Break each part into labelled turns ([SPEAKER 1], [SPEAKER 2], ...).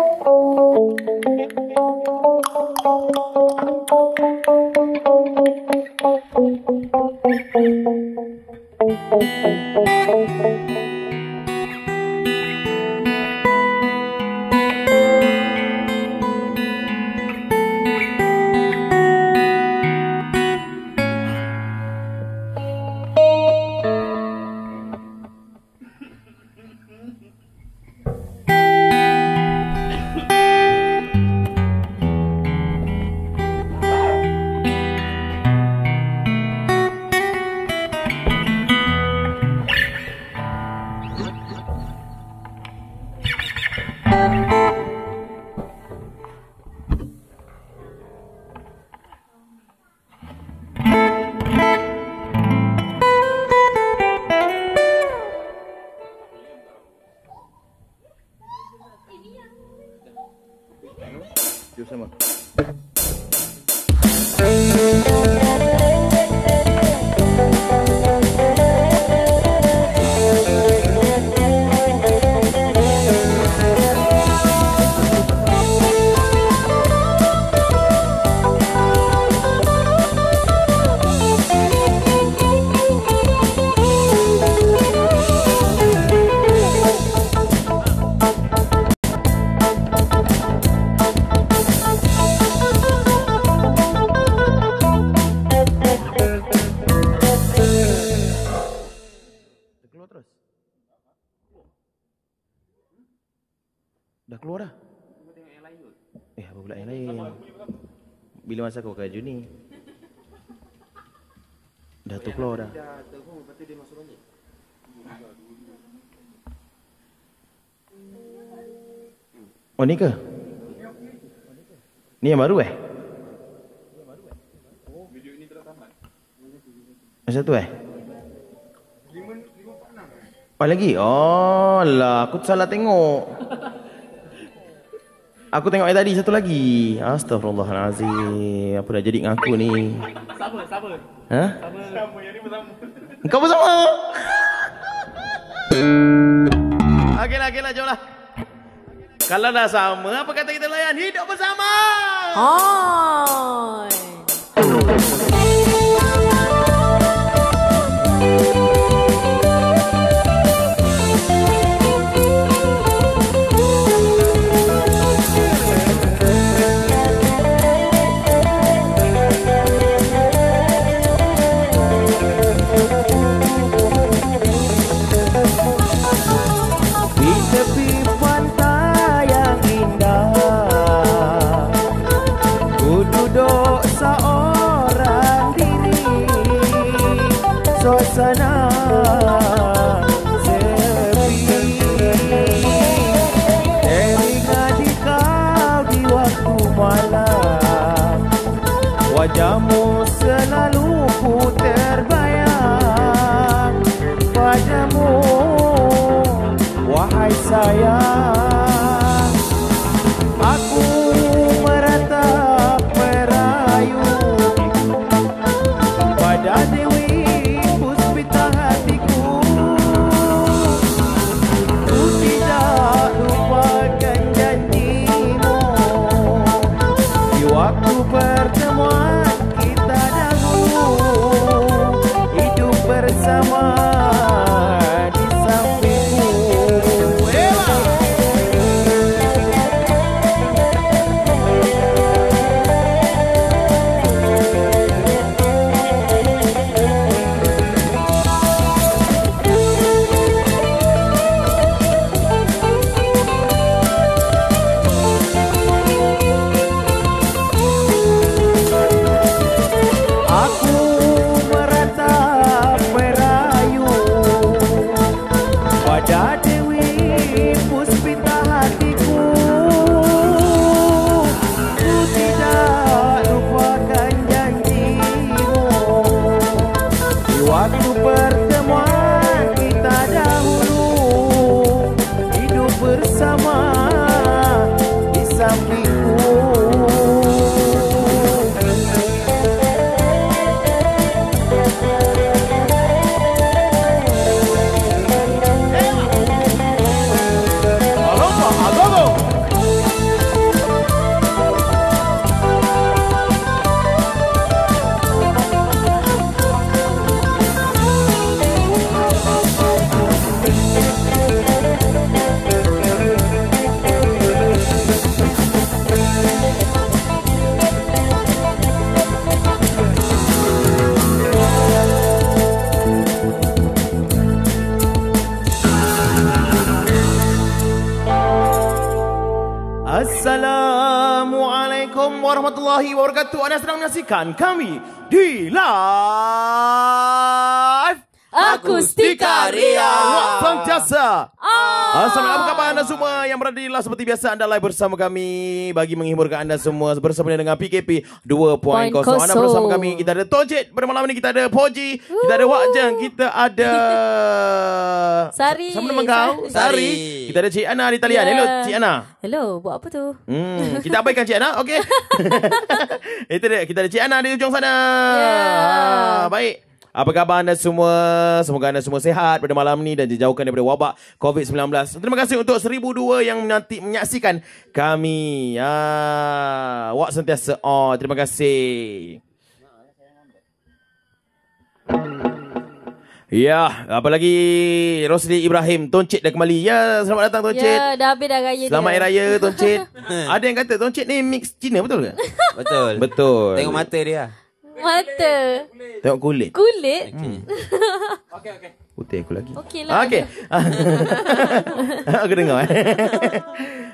[SPEAKER 1] Jom Oh ni ke? Ni yang baru eh? Masa tu eh? Oh lagi? Oh lah, aku salah tengok. Aku tengok yang tadi satu lagi. Astagfirullahalazim. Apa dah jadi dengan aku ni?
[SPEAKER 2] Sama, sama.
[SPEAKER 1] Ha?
[SPEAKER 2] Sama, yang ni bersama.
[SPEAKER 1] Kau bersama? Okeylah, okeylah, jomlah. Kalau dah sama, apa kata kita layan? Hidup bersama!
[SPEAKER 3] Hai. Menyaksikan kami di live
[SPEAKER 4] Akustika Ria.
[SPEAKER 3] Sentiasa.
[SPEAKER 4] Ah.
[SPEAKER 3] Assalamualaikum apa khabar anda semua yang berada di live seperti biasa anda live bersama kami bagi menghiburkan anda semua bersama dengan PKP 2.0. Anda bersama kami kita ada Tojit pada malam ini kita ada Poji, kita ada Wak Jeng, kita ada
[SPEAKER 4] Sari.
[SPEAKER 3] Sama nama kau? Sari.
[SPEAKER 1] Sari.
[SPEAKER 3] Kita ada Cik Ana di talian.
[SPEAKER 4] Ya.
[SPEAKER 3] Hello Cik Ana.
[SPEAKER 4] Hello, buat apa tu?
[SPEAKER 3] Hmm, kita abaikan Cik Ana, okey. Itu dia, kita ada Cik Ana di ujung sana.
[SPEAKER 4] Ya.
[SPEAKER 3] Ah, baik. Apa khabar anda semua? Semoga anda semua sehat pada malam ni dan dijauhkan daripada wabak COVID-19. Terima kasih untuk 1002 yang menanti, menyaksikan kami. Ah, wak sentiasa on. Terima kasih. Ya, apa lagi Rosli Ibrahim Toncit dah kembali. Ya, selamat datang Toncit.
[SPEAKER 4] Ya, dah habis dah raya
[SPEAKER 3] Selamat
[SPEAKER 4] dia.
[SPEAKER 3] Hari Raya Toncit. Ada yang kata Toncit ni mix Cina betul ke?
[SPEAKER 1] Betul.
[SPEAKER 3] Betul.
[SPEAKER 1] Tengok mata dia.
[SPEAKER 4] Mata.
[SPEAKER 3] Tengok kulit.
[SPEAKER 4] Kulit.
[SPEAKER 3] Putih aku lagi.
[SPEAKER 4] Okey lah.
[SPEAKER 3] Okey. aku dengar. eh.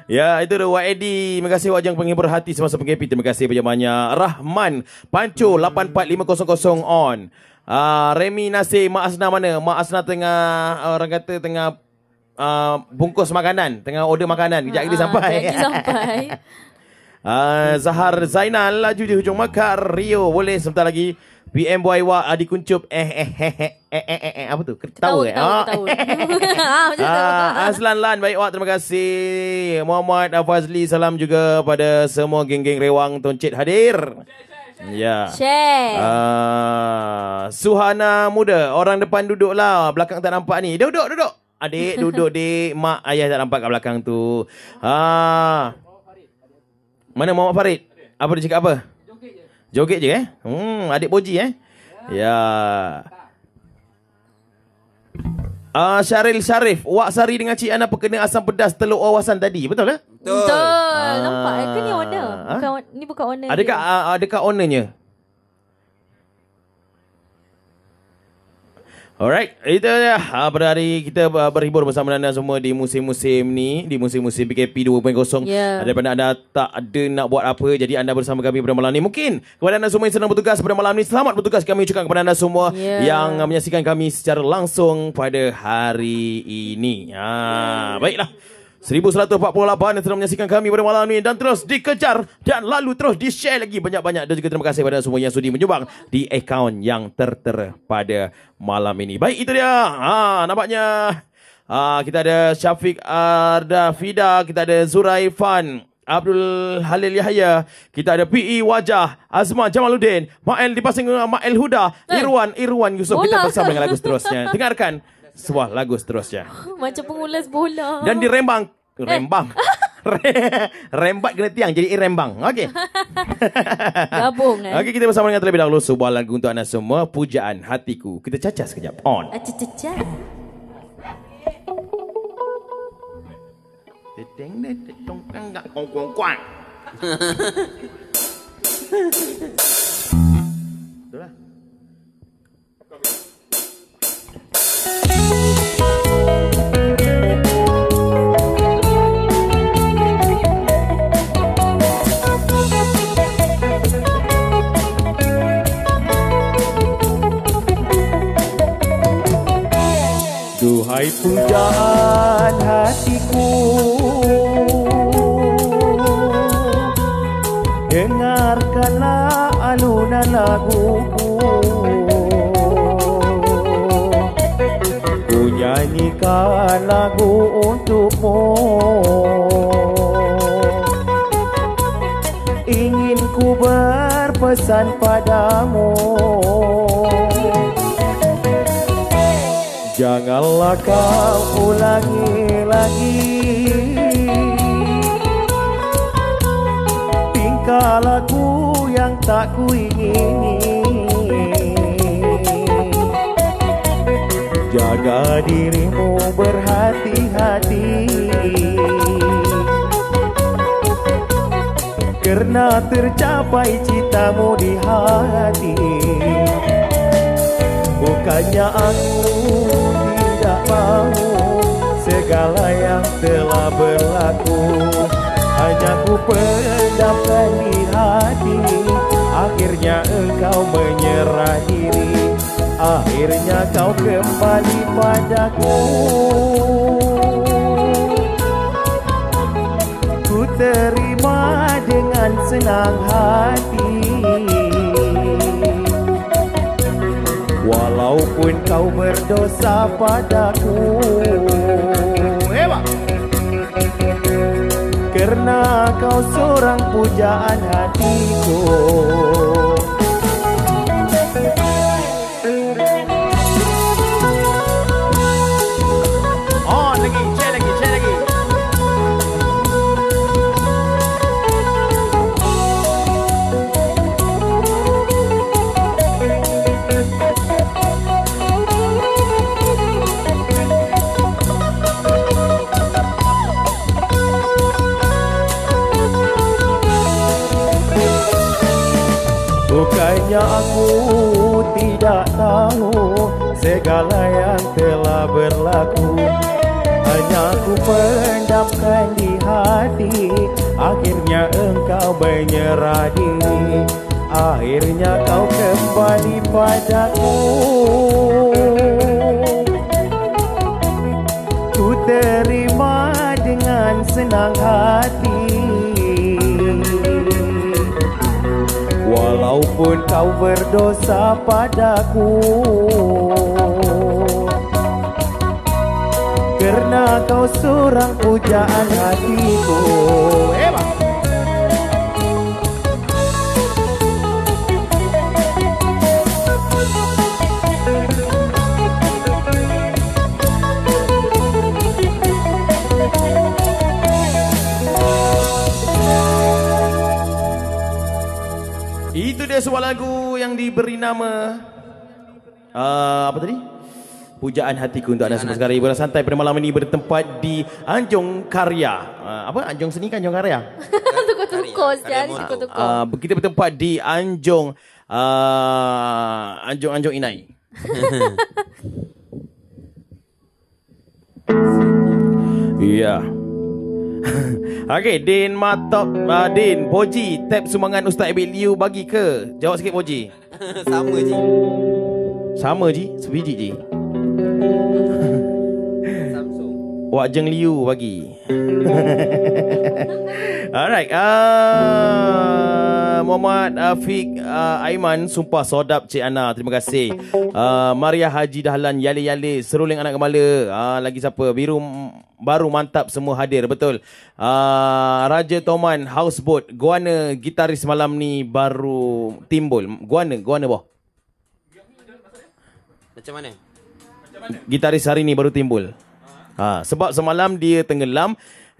[SPEAKER 3] ya, itu dia YAD. Terima kasih Wajang penghibur hati semasa PKP. Terima kasih banyak-banyak. Rahman Panco 84500 on. Uh, Remy Nasir Mak Asna mana? Mak Asna tengah uh, orang kata tengah uh, bungkus makanan, tengah order makanan. Kejap lagi
[SPEAKER 4] Ah,
[SPEAKER 3] sampai.
[SPEAKER 4] kejap lagi sampai.
[SPEAKER 3] Uh, Zahar Zainal laju di hujung Makar. Rio boleh sebentar lagi. PM Boy Wa Adi Kuncup eh eh eh eh eh eh, eh, eh apa tu? Ketawa eh?
[SPEAKER 4] ketawa,
[SPEAKER 3] Ah.
[SPEAKER 4] Ah.
[SPEAKER 3] Ah, Aslan Lan baik Wak terima kasih. Muhammad Afazli salam juga pada semua geng-geng rewang Toncit hadir. Ya.
[SPEAKER 4] Share.
[SPEAKER 3] Ah, Suhana muda Orang depan duduk lah Belakang tak nampak ni. Duduk duduk. Adik duduk dik. Mak ayah tak nampak kat belakang tu. Ah. Mana Muhammad Farid Apa dia cakap apa Joget je eh Hmm adik Boji eh Ya Ah Syaril Syarif Wak Sari dengan Cik Ana Perkena asam pedas Telur wawasan tadi Betul ke?
[SPEAKER 1] Betul.
[SPEAKER 4] Betul. Nampak eh? Ke ni owner?
[SPEAKER 3] Ah.
[SPEAKER 4] Bukan, ni bukan owner
[SPEAKER 3] Adakah
[SPEAKER 4] dia.
[SPEAKER 3] uh, adakah ownernya? Alright, itu dia. Uh, pada hari kita berhibur bersama anda semua di musim-musim ni, di musim-musim PKP 2.0.
[SPEAKER 4] Ya.
[SPEAKER 3] Daripada anda tak ada nak buat apa, jadi anda bersama kami pada malam ni. Mungkin kepada anda semua yang sedang bertugas pada malam ni, selamat bertugas kami ucapkan kepada anda semua
[SPEAKER 4] Ya.
[SPEAKER 3] yang menyaksikan kami secara langsung pada hari ini. Ha, baiklah. 1148 yang sedang menyaksikan kami pada malam ini dan terus dikejar dan lalu terus di-share lagi banyak-banyak dan juga terima kasih kepada semua yang sudi menyumbang di akaun yang tertera pada malam ini. Baik itu dia. Ha nampaknya ha, kita ada Syafiq Arda Fida, kita ada Zuraifan Abdul Halil Yahya Kita ada PE Wajah Azman Jamaluddin Mael di pasing Mael Huda Irwan Irwan Yusof Kita bersama dengan lagu seterusnya Dengarkan sebuah lagu seterusnya
[SPEAKER 4] Macam pengulas bola.
[SPEAKER 3] dan di Rembang Rembang Re- Rembat kena tiang Jadi Rembang Okey
[SPEAKER 4] Gabung kan?
[SPEAKER 3] Okey kita bersama dengan terlebih dahulu Sebuah lagu untuk anda semua Pujaan Hatiku Kita cacas sekejap On
[SPEAKER 4] Acacaca.
[SPEAKER 3] Dedeng dedeng dong kang kong kong kuang.
[SPEAKER 5] Duhai pujaan hatiku. Dengarkanlah alunan laguku. Ku nyanyikan lagu untukmu. Ingin ku berpesan padamu Janganlah kau ulangi lagi. Tingkah laku yang tak ku ingini Jaga dirimu berhati-hati. Kerana tercapai citamu di hati. Bukannya aku mahu Segala yang telah berlaku. Banyak ku pendamkan di hati Akhirnya engkau menyerah diri. Akhirnya kau kembali padaku. Ku terima dengan senang hati Walaupun kau berdosa padaku. Hebat. Kerana kau seorang pujaan hatiku segala yang telah berlaku. Hanya aku pendamkan di hati. Akhirnya engkau menyerah diri Akhirnya kau kembali padaku. Ku terima dengan senang hati Walaupun kau berdosa padaku Kerana kau seorang pujaan hatiku
[SPEAKER 3] dia sebuah lagu yang diberi nama uh, apa tadi? Pujaan hatiku untuk anda semua sekali Bola santai pada malam ini bertempat di Anjong Karya uh, Apa? Anjong Seni kan Anjong Karya?
[SPEAKER 4] Tukar-tukar tukar-tukar.
[SPEAKER 3] Uh, kita bertempat di Anjong uh, Anjong-Anjong Inai Ya Okey, Din Matop uh, Din, Poji Tap sumbangan Ustaz Abid Liu bagi ke? Jawab sikit Poji.
[SPEAKER 1] Sama je
[SPEAKER 3] Sama Ji, sebiji Ji?
[SPEAKER 1] Samsung.
[SPEAKER 3] Wak Jeng Liu bagi Alright uh, Muhammad Afiq uh, Aiman Sumpah sodap Cik Ana. Terima kasih. Uh, Maria Haji Dahlan Yale Yale Seruling anak kembala uh, Lagi siapa? Biru Baru mantap semua hadir Betul. Uh, Raja Toman Houseboat Guana Gitaris malam ni Baru timbul. Guana Guana boh.
[SPEAKER 1] Macam mana?
[SPEAKER 3] Gitaris hari ni baru timbul. Ha, Sebab semalam dia tenggelam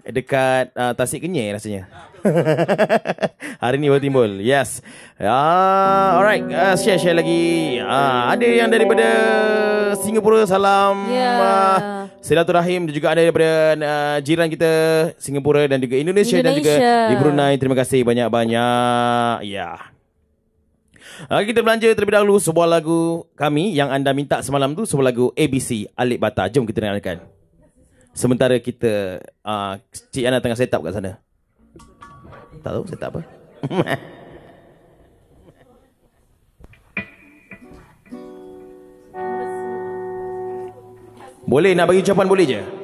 [SPEAKER 3] Dekat uh, Tasik Kenyir rasanya Hari ni baru timbul Yes uh, Alright uh, Share-share lagi uh, Ada yang daripada Singapura Salam
[SPEAKER 4] Ya.
[SPEAKER 3] uh, Silaturahim Dan juga ada daripada uh, Jiran kita Singapura Dan juga Indonesia, Dan juga
[SPEAKER 4] Indonesia.
[SPEAKER 3] di Brunei Terima kasih banyak-banyak Ya yeah. Uh, kita belanja terlebih dahulu sebuah lagu kami yang anda minta semalam tu sebuah lagu ABC Alik Bata. Jom kita dengarkan. Sementara kita uh, Cik Ana tengah set up kat sana. Tak tahu set up apa. boleh nak bagi ucapan boleh je.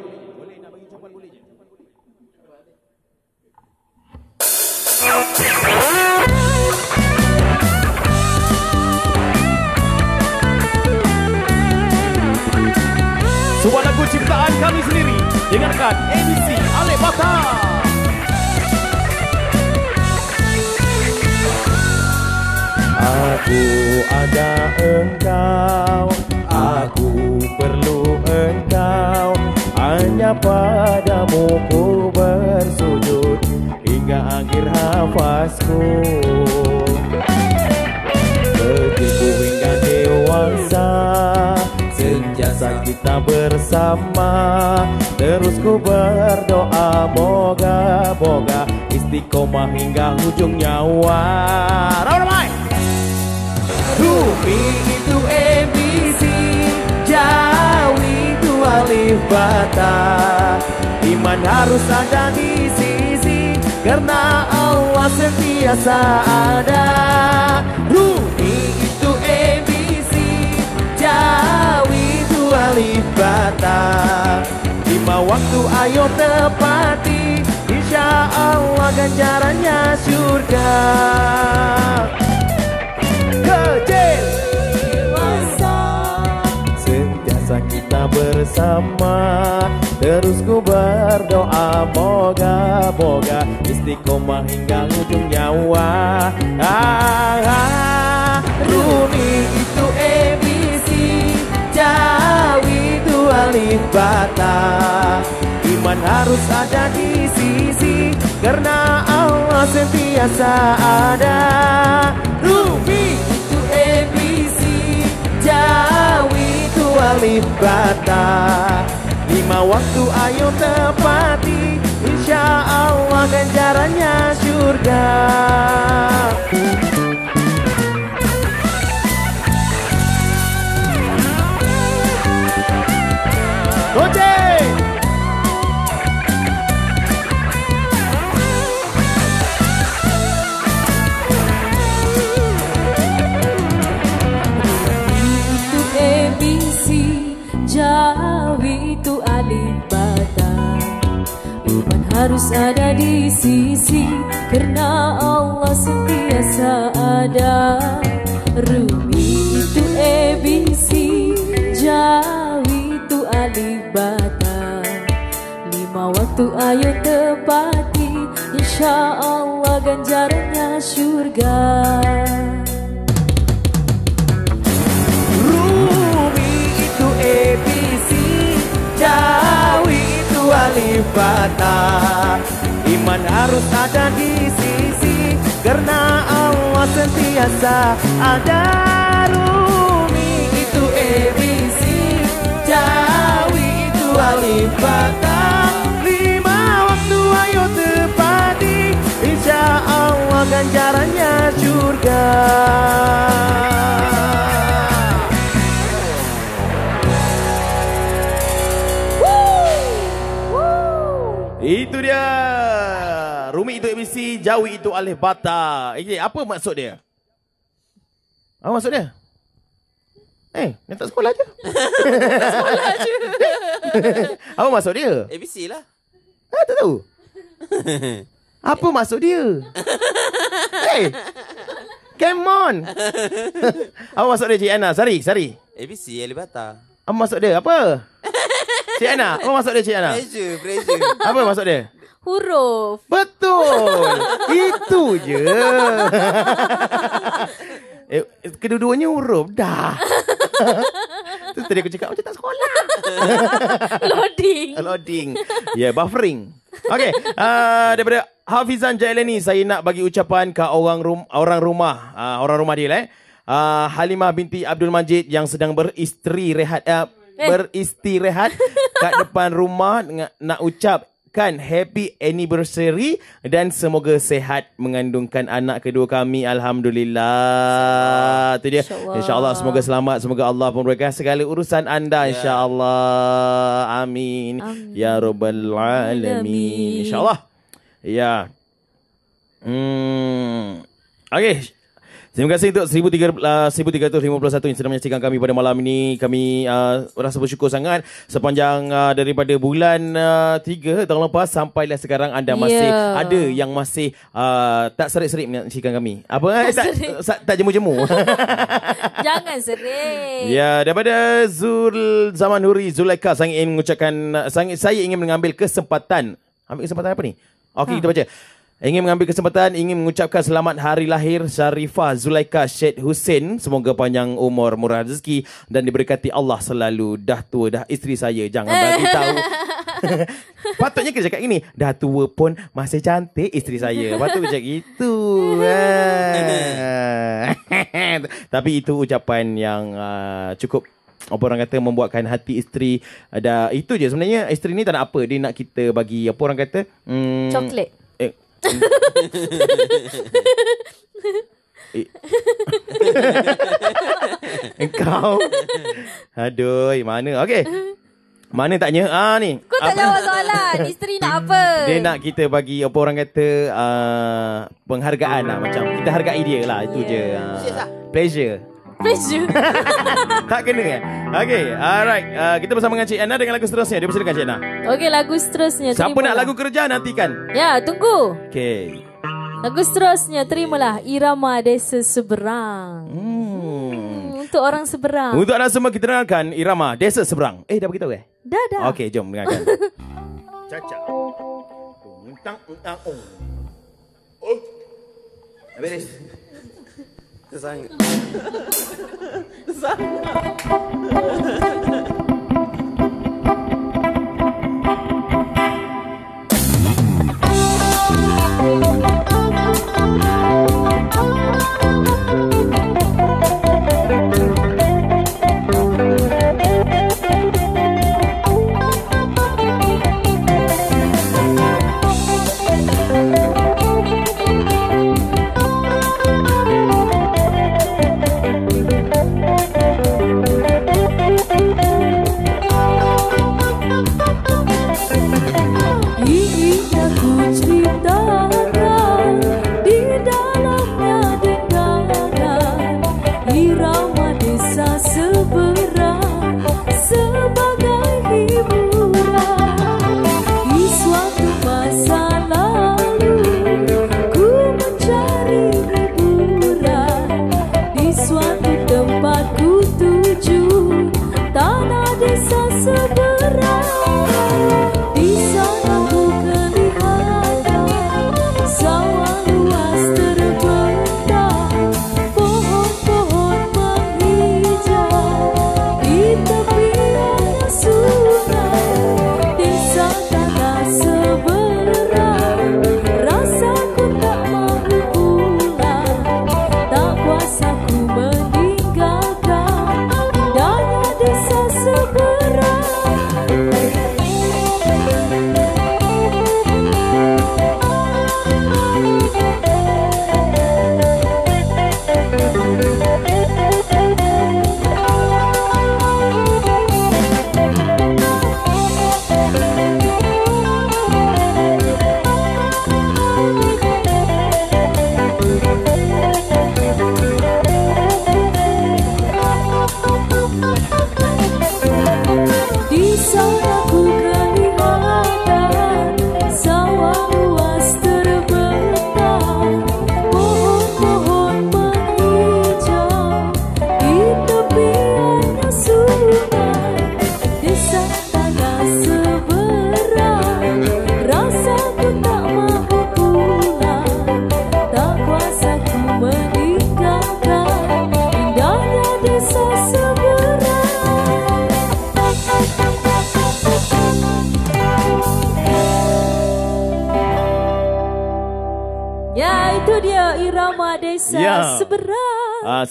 [SPEAKER 5] Hujung nyawa. Ramai-ramai Bumi itu ABC Jauh itu alif bata Iman harus ada di sisi Karena Allah sentiasa ada. Rumi itu ABC Jawi itu alif bata Lima waktu ayo tepati Allah ganjarannya surga? Kecil. Sentiasa kita bersama. Terus ku berdoa Moga-moga Istiqomah hingga ujung nyawa. Ah, ah. Rumi itu ABC Jawi itu alif bata. Iman harus ada di sisi Karena Allah sentiasa ada. Rumi itu ABC Jawi itu alif bata Lima waktu ayo tepati. Insya Allah ganjarannya surga
[SPEAKER 4] harus ada di sisi Karena Allah sentiasa ada. Rumi itu ABC Jawi itu alif bata Lima waktu ayo tepati Insya Allah ganjarannya surga
[SPEAKER 5] Iman harus ada di sisi Karena Allah sentiasa ada. Rumi itu ABC Jawi itu alif Lima waktu ayo tepati Insya Allah ganjarannya surga
[SPEAKER 3] Itu dia. Rumi itu ABC, Jawi itu alif bata. Eh, apa maksud dia? Apa maksud dia? Eh, yang tak sekolah je. sekolah je. apa maksud dia?
[SPEAKER 1] ABC lah.
[SPEAKER 3] Ah, tak tahu. apa maksud dia? hey, come on. apa maksud dia, Cik Ana? Sari, Sari.
[SPEAKER 1] ABC Alibata.
[SPEAKER 3] Apa maksud dia? Apa? Cik Ana, apa maksud dia, Cik Ana?
[SPEAKER 1] Pressure, pressure.
[SPEAKER 3] Apa maksud dia?
[SPEAKER 4] Huruf
[SPEAKER 3] Betul. Itu je. eh, kedua-duanya huruf dah. Tu tadi aku cakap macam tak sekolah.
[SPEAKER 4] Loading
[SPEAKER 3] Loading. Ya, yeah, buffering. Okay, uh, daripada Hafizan Jailani saya nak bagi ucapan ke orang rum orang rumah, uh, orang rumah dia lah eh. Uh, Halimah binti Abdul Majid yang sedang beristri rehat uh,
[SPEAKER 4] Eh.
[SPEAKER 3] beristirahat kat depan rumah nak, nak ucapkan happy anniversary dan semoga sehat mengandungkan anak kedua kami alhamdulillah. Itu dia.
[SPEAKER 4] InsyaAllah.
[SPEAKER 3] Insya-Allah semoga selamat, semoga Allah memberkati segala urusan anda
[SPEAKER 1] Ya.
[SPEAKER 3] insya-Allah. Amin.
[SPEAKER 4] Amin.
[SPEAKER 3] Ya rabbal alamin. Insya-Allah. Ya. Hmm. Okey. Terima kasih untuk 1300, uh, 1351 yang sedang menyaksikan kami pada malam ini. Kami uh, rasa bersyukur sangat sepanjang uh, daripada bulan uh, 3 tahun lepas sampailah sekarang anda masih
[SPEAKER 4] Ya.
[SPEAKER 3] ada yang masih uh, tak serik-serik menyaksikan kami. Apa? eh, tak,
[SPEAKER 4] serik.
[SPEAKER 3] tak, tak jemu-jemu.
[SPEAKER 4] Jangan sering
[SPEAKER 3] Ya, daripada Zul Zaman Huri Zulaika saya ingin mengucapkan saya, saya ingin mengambil kesempatan. Ambil kesempatan apa ni? Okey, ha. kita baca. Ingin mengambil kesempatan ingin mengucapkan selamat hari lahir Syarifah Zulaika Syed Hussein. Semoga panjang umur, murah rezeki dan diberkati Allah selalu. Dah tua dah isteri saya. Jangan bagi tahu. Patutnya kita cakap gini, dah tua pun masih cantik isteri saya. Patut cakap gitu. Ah. Tapi itu ucapan yang uh, cukup apa orang kata membuatkan hati isteri ada itu je sebenarnya isteri ni tak nak apa dia nak kita bagi apa orang kata hmm,
[SPEAKER 4] Coklat
[SPEAKER 3] eh. Engkau Aduh Mana Okay Mana taknya? Ah ni.
[SPEAKER 4] Kau tak
[SPEAKER 3] Apa-
[SPEAKER 4] jawab soalan. Isteri nak apa?
[SPEAKER 3] Dia nak kita bagi apa orang kata uh, penghargaan lah macam kita hargai dia lah itu
[SPEAKER 4] Yeah.
[SPEAKER 3] je. Uh, pleasure.
[SPEAKER 4] Pressure.
[SPEAKER 3] tak kena kan? Okay, alright. Uh, kita bersama dengan Cik Ana dengan lagu seterusnya. Dia persilakan Cik Ana.
[SPEAKER 4] Okey, lagu seterusnya.
[SPEAKER 3] Siapa
[SPEAKER 4] terimalah.
[SPEAKER 3] nak lagu kerja nantikan.
[SPEAKER 4] Ya, tunggu.
[SPEAKER 3] Okay.
[SPEAKER 4] Lagu seterusnya, terimalah Irama Desa Seberang.
[SPEAKER 3] Hmm.
[SPEAKER 4] Hmm, untuk orang seberang.
[SPEAKER 3] Untuk anda semua kita dengarkan irama Desa Seberang. Eh dah beritahu eh?
[SPEAKER 4] Dah, dah.
[SPEAKER 3] Okey, jom dengarkan. Caca. Untang untang oh. Oh. Beres.
[SPEAKER 1] Tersangka.
[SPEAKER 4] Ini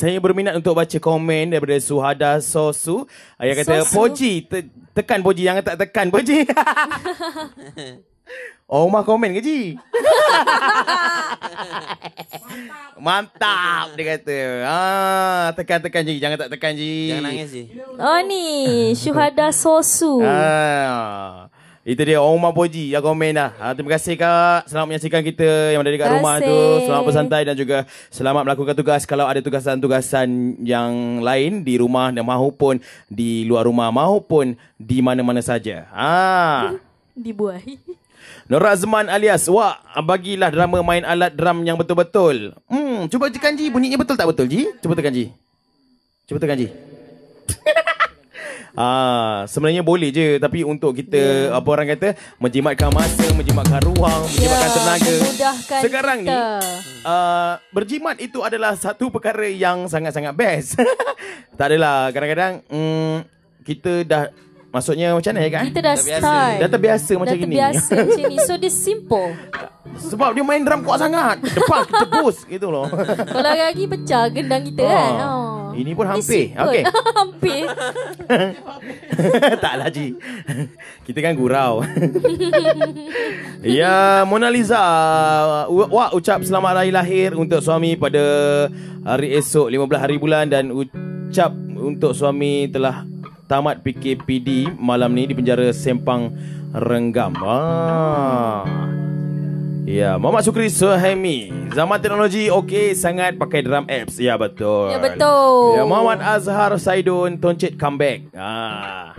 [SPEAKER 3] saya berminat untuk baca komen daripada Suhada Sosu. Yang kata,
[SPEAKER 4] Sosu?
[SPEAKER 3] Poji, te- tekan Poji. Jangan tak tekan Poji. oh, Omah komen ke Ji? Mantap dia kata. Ah, tekan-tekan Ji. Jangan tak tekan Ji.
[SPEAKER 1] Jangan nangis je.
[SPEAKER 4] Oh ni, Syuhada Sosu.
[SPEAKER 3] Ah. Itu dia Omar Poji yang komen dah. Ha, terima kasih Kak. Selamat menyaksikan kita yang ada dekat rumah tu. Selamat bersantai dan juga selamat melakukan tugas kalau ada tugasan-tugasan yang lain di rumah dan maupun di luar rumah maupun di mana-mana saja. Ha.
[SPEAKER 4] Dibuahi.
[SPEAKER 3] Nur Azman alias Wak, bagilah drama main alat drum yang betul-betul. Hmm, cuba tekan Ji, bunyinya betul tak betul Ji? Cuba tekan Ji. Cuba tekan Ji. Ah, sebenarnya boleh je tapi untuk kita yeah. apa orang kata menjimatkan masa, menjimatkan ruang, menjimatkan
[SPEAKER 4] Ya,
[SPEAKER 3] tenaga. Sekarang ni
[SPEAKER 4] kita.
[SPEAKER 3] uh, berjimat itu adalah satu perkara yang sangat-sangat best. tak adalah kadang-kadang mm, kita dah maksudnya macam mana ya kan?
[SPEAKER 4] Kita dah
[SPEAKER 1] Dah biasa.
[SPEAKER 3] Dah terbiasa macam
[SPEAKER 4] dah
[SPEAKER 3] gini.
[SPEAKER 4] terbiasa macam ni. So dia simple.
[SPEAKER 3] Sebab dia main drum kuat sangat. Depan kita boost gitu loh.
[SPEAKER 4] Kalau lagi pecah gendang kita kan.
[SPEAKER 3] Oh. Ini pun hampir. Okey.
[SPEAKER 4] hampir.
[SPEAKER 3] Taklah Ji. Kita kan gurau. ya, Mona Lisa. Wah, ucap selamat hari lahir untuk suami pada hari esok 15 hari bulan dan ucap untuk suami telah tamat PKPD malam ni di penjara Sempang Renggam. Ah. Ya, Muhammad Sukri Suhaimi. Zaman teknologi okey sangat pakai drum apps. Ya betul.
[SPEAKER 4] Ya, betul.
[SPEAKER 3] Ya, Muhammad Azhar Saidun Toncit comeback. Ah.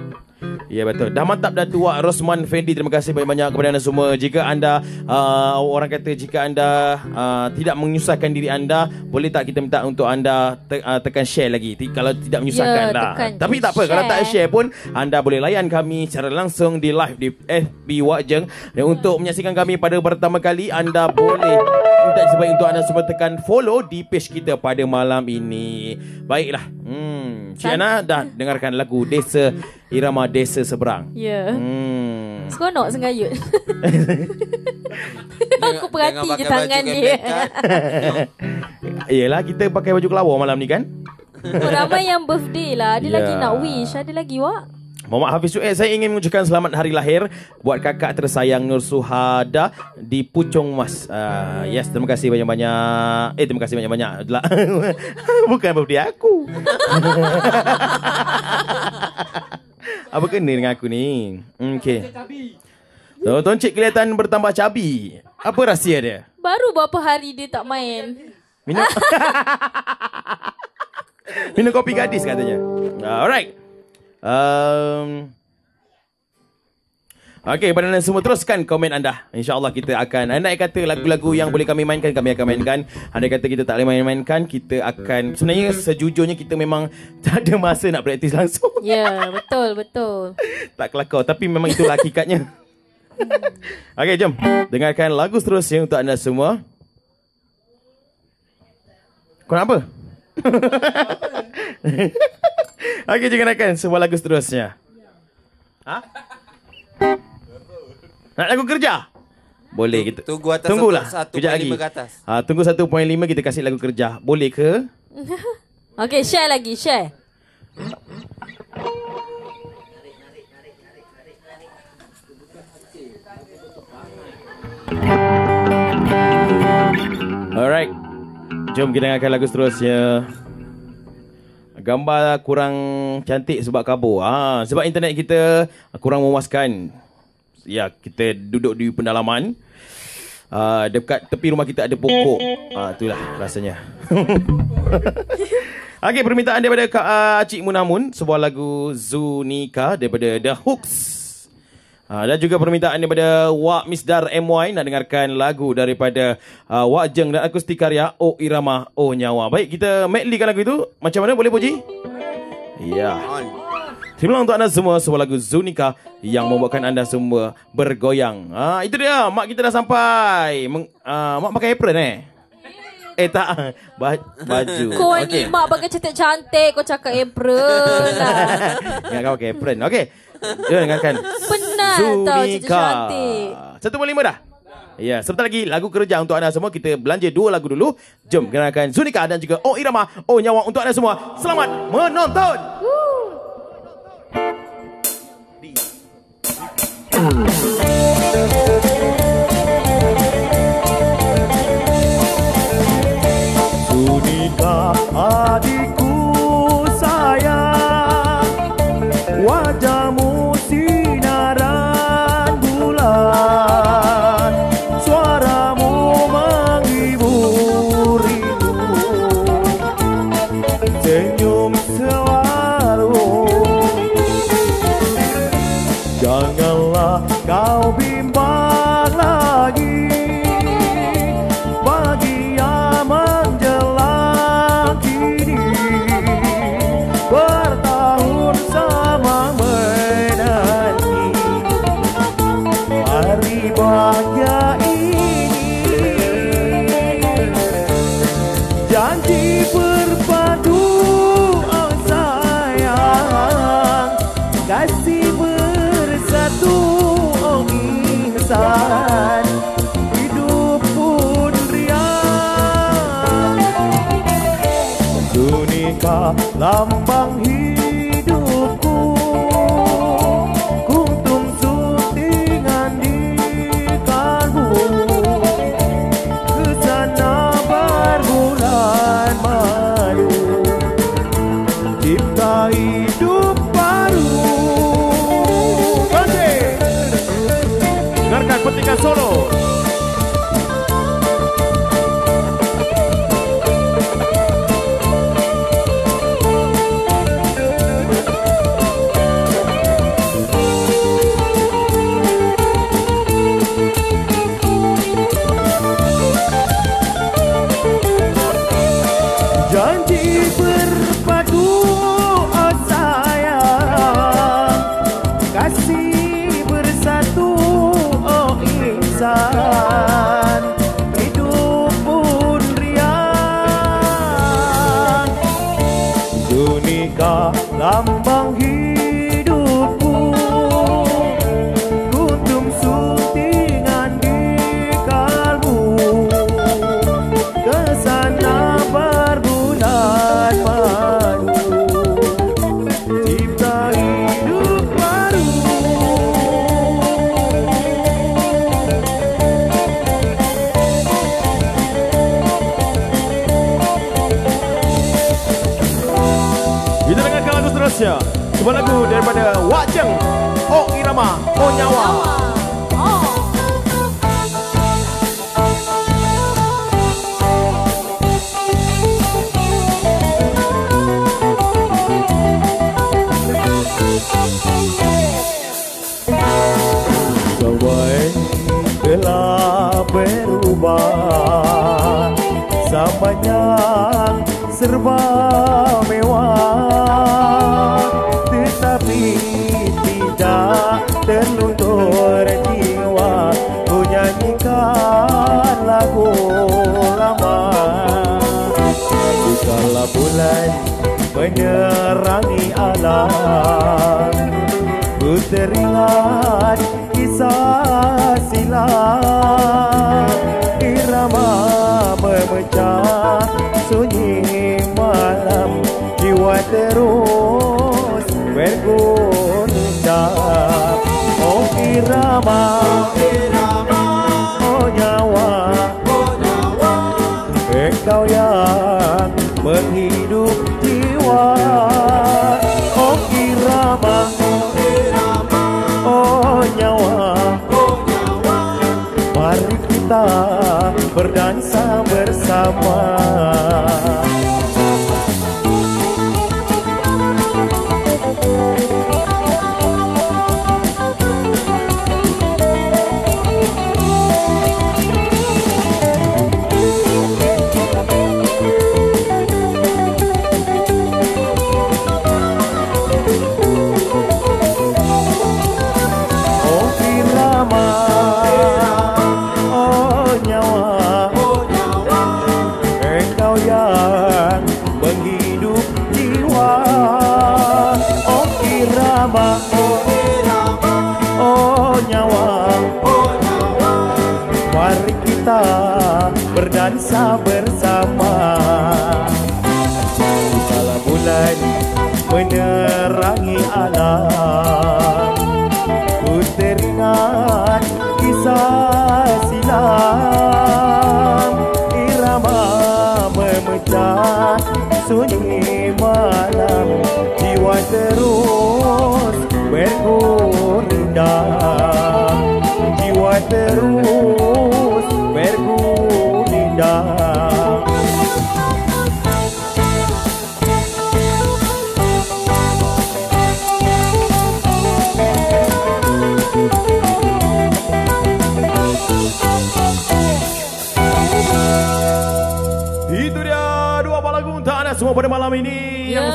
[SPEAKER 3] Ya betul. Dah mantap dah tua Rosman Fendi. Terima kasih banyak-banyak kepada anda semua. Jika anda uh, orang kata jika anda uh, tidak menyusahkan diri anda, boleh tak kita minta untuk anda te- uh, tekan share lagi. Ti- kalau tidak menyusahkan
[SPEAKER 4] Ya,
[SPEAKER 3] lah. Tapi tak apa kalau
[SPEAKER 4] share.
[SPEAKER 3] tak share pun anda boleh layan kami secara langsung di live di FB Wajeng. Dan untuk menyaksikan kami pada pertama kali anda boleh minta sebaik untuk anda semua tekan follow di page kita pada malam ini. Baiklah. Hmm, Cik dah dengarkan lagu Desa Irama Desa Seberang.
[SPEAKER 4] Ya.
[SPEAKER 3] Hmm.
[SPEAKER 4] Seronok sengayut. Aku perhati je tangan dia.
[SPEAKER 3] Yelah kita pakai baju kelawar malam ni kan?
[SPEAKER 4] Oh, ramai yang birthday lah. Ada
[SPEAKER 3] Ya.
[SPEAKER 4] lagi nak wish. Ada lagi wak.
[SPEAKER 3] Muhammad Hafiz Suez saya ingin mengucapkan selamat hari lahir buat kakak tersayang Nur Suhada di Puchong Mas. Uh, yes, terima kasih banyak-banyak. Eh, terima kasih banyak-banyak. Bukan birthday aku. Apa kena dengan aku ni? Hmm, Okay. So, Toncik kelihatan bertambah cabi. Apa rahsia dia?
[SPEAKER 4] Baru berapa hari dia tak main.
[SPEAKER 3] Minum Minum kopi gadis katanya. Alright. Um, Okey, pada anda semua teruskan komen anda. InsyaAllah kita akan Andai kata lagu-lagu yang boleh kami mainkan Kami akan mainkan Andai kata kita tak boleh main-mainkan Kita akan Sebenarnya sejujurnya kita memang Tak ada masa nak praktis langsung
[SPEAKER 4] Ya, betul, betul.
[SPEAKER 3] Tak kelakar Tapi memang itulah hakikatnya Okey, jom Dengarkan lagu seterusnya untuk anda semua Kau nak apa? Okey, jom dengarkan sebuah lagu seterusnya Ha? Nak lagu kerja? Boleh kita.
[SPEAKER 1] Tunggu atas
[SPEAKER 3] Tunggulah.
[SPEAKER 1] satu-
[SPEAKER 3] Kejap lagi.
[SPEAKER 1] 1.5 ke atas.
[SPEAKER 3] Ha, tunggu 1.5 kita kasih lagu kerja. Boleh ke?
[SPEAKER 4] Okay, share lagi, share.
[SPEAKER 3] Alright. Jom kita dengarkan lagu seterusnya. Gambar kurang cantik sebab kabur. Ha, sebab internet kita kurang memuaskan. Ya, kita duduk di pendalaman. Uh, dekat tepi rumah kita ada pokok. Ah, itulah rasanya. Okey, permintaan daripada Kak uh, Cik Munamun sebuah lagu Zunika daripada The Hooks. Uh, dan juga permintaan daripada Wak Misdar MY nak dengarkan lagu daripada uh, Wak Jeng dan akustik karya O Irama O Nyawa. Baik, kita medleykan lagu itu. Macam mana boleh Puji? Ya.
[SPEAKER 1] On.
[SPEAKER 3] Terima untuk anda semua sebuah lagu Zunika yang membuatkan anda semua bergoyang. Ah itu dia, mak kita dah sampai. Meng, ah, mak pakai apron eh? Eh tak, ba baju.
[SPEAKER 4] Kau ni mak pakai cantik-cantik, kau cakap apron lah.
[SPEAKER 3] Ingat kau pakai apron. Okey. Jom dengarkan.
[SPEAKER 4] Penat tau cantik-cantik.
[SPEAKER 3] Satu puluh lima dah. Ya, sebentar lagi lagu kerja untuk anda semua. Kita belanja dua lagu dulu. Jom dengarkan Zunika dan juga Oh Irama, Oh Nyawa untuk anda semua. Selamat menonton. リーチ。Teringat kisah silam bersama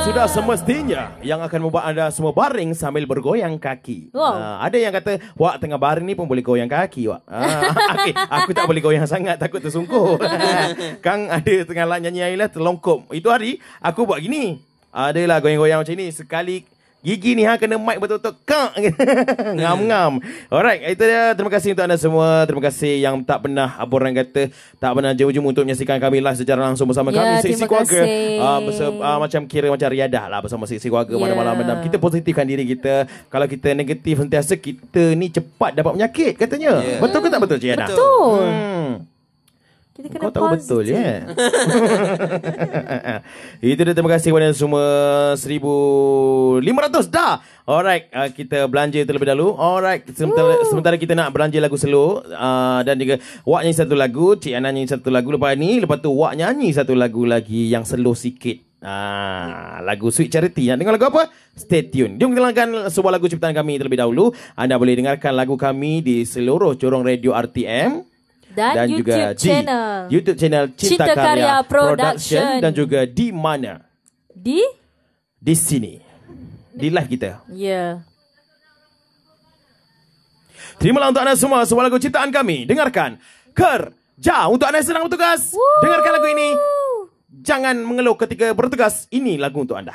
[SPEAKER 4] sudah semestinya yang akan membuat anda semua baring sambil bergoyang kaki.
[SPEAKER 1] Wow.
[SPEAKER 4] Ah, ada yang kata, "Wak tengah baring ni pun boleh goyang kaki, Wak." Ah, okay, aku tak boleh goyang sangat takut tersungkur. Kang ada tengah lah nyanyi air lah terlongkop. Itu hari aku buat gini. Adalah goyang-goyang macam ni sekali Gigi ni ha kena mic betul-betul kak ngam-ngam. Alright, itu dia. Terima kasih untuk anda semua. Terima kasih yang tak pernah apa orang kata tak pernah jauh-jauh untuk menyaksikan kami live secara langsung bersama
[SPEAKER 1] Ya,
[SPEAKER 4] kami seksi keluarga. Ah, berse- ah, macam kira macam riadah lah bersama seksi keluarga
[SPEAKER 1] Ya.
[SPEAKER 4] pada malam. Kita positifkan diri kita. Kalau kita negatif sentiasa kita ni cepat dapat penyakit katanya.
[SPEAKER 6] Ya.
[SPEAKER 4] Betul ke tak betul Cik Ana?
[SPEAKER 1] Betul.
[SPEAKER 4] Hmm.
[SPEAKER 1] Kita
[SPEAKER 4] Kau
[SPEAKER 1] kena
[SPEAKER 4] tahu betul
[SPEAKER 1] positif.
[SPEAKER 4] ya. Itu dia terima kasih kepada semua 1500 dah. Alright, uh, kita belanja terlebih dahulu. Alright, sementara, sementara kita nak belanja lagu slow uh, dan juga Wak nyanyi satu lagu, Cik Ana nyanyi satu lagu lepas ni, lepas tu Wak nyanyi satu lagu lagi yang slow sikit. Ah, lagu Sweet Charity. Nak dengar lagu apa? Stay tune. Jom kita dengarkan sebuah lagu ciptaan kami terlebih dahulu. Anda boleh dengarkan lagu kami di seluruh corong radio RTM
[SPEAKER 1] Dan, YouTube
[SPEAKER 4] juga
[SPEAKER 1] channel.
[SPEAKER 4] di YouTube channel Cinta,
[SPEAKER 1] Cinta
[SPEAKER 4] Karya,
[SPEAKER 1] Karya
[SPEAKER 4] Production.
[SPEAKER 1] Production.
[SPEAKER 4] dan juga di mana?
[SPEAKER 1] Di?
[SPEAKER 4] Di sini. Di live kita.
[SPEAKER 1] Ya.
[SPEAKER 4] Terimalah untuk anda semua sebuah lagu ciptaan kami. Dengarkan. Kerja untuk anda yang sedang bertugas.
[SPEAKER 1] Woo.
[SPEAKER 4] Dengarkan lagu ini. Jangan mengeluh ketika bertugas. Ini lagu untuk anda.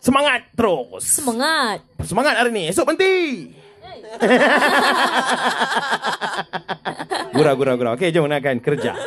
[SPEAKER 7] Semangat terus.
[SPEAKER 4] Semangat.
[SPEAKER 7] Semangat hari ni. Esok berhenti. gurau, gurau, gurau. Okey, jom nak akan kerja.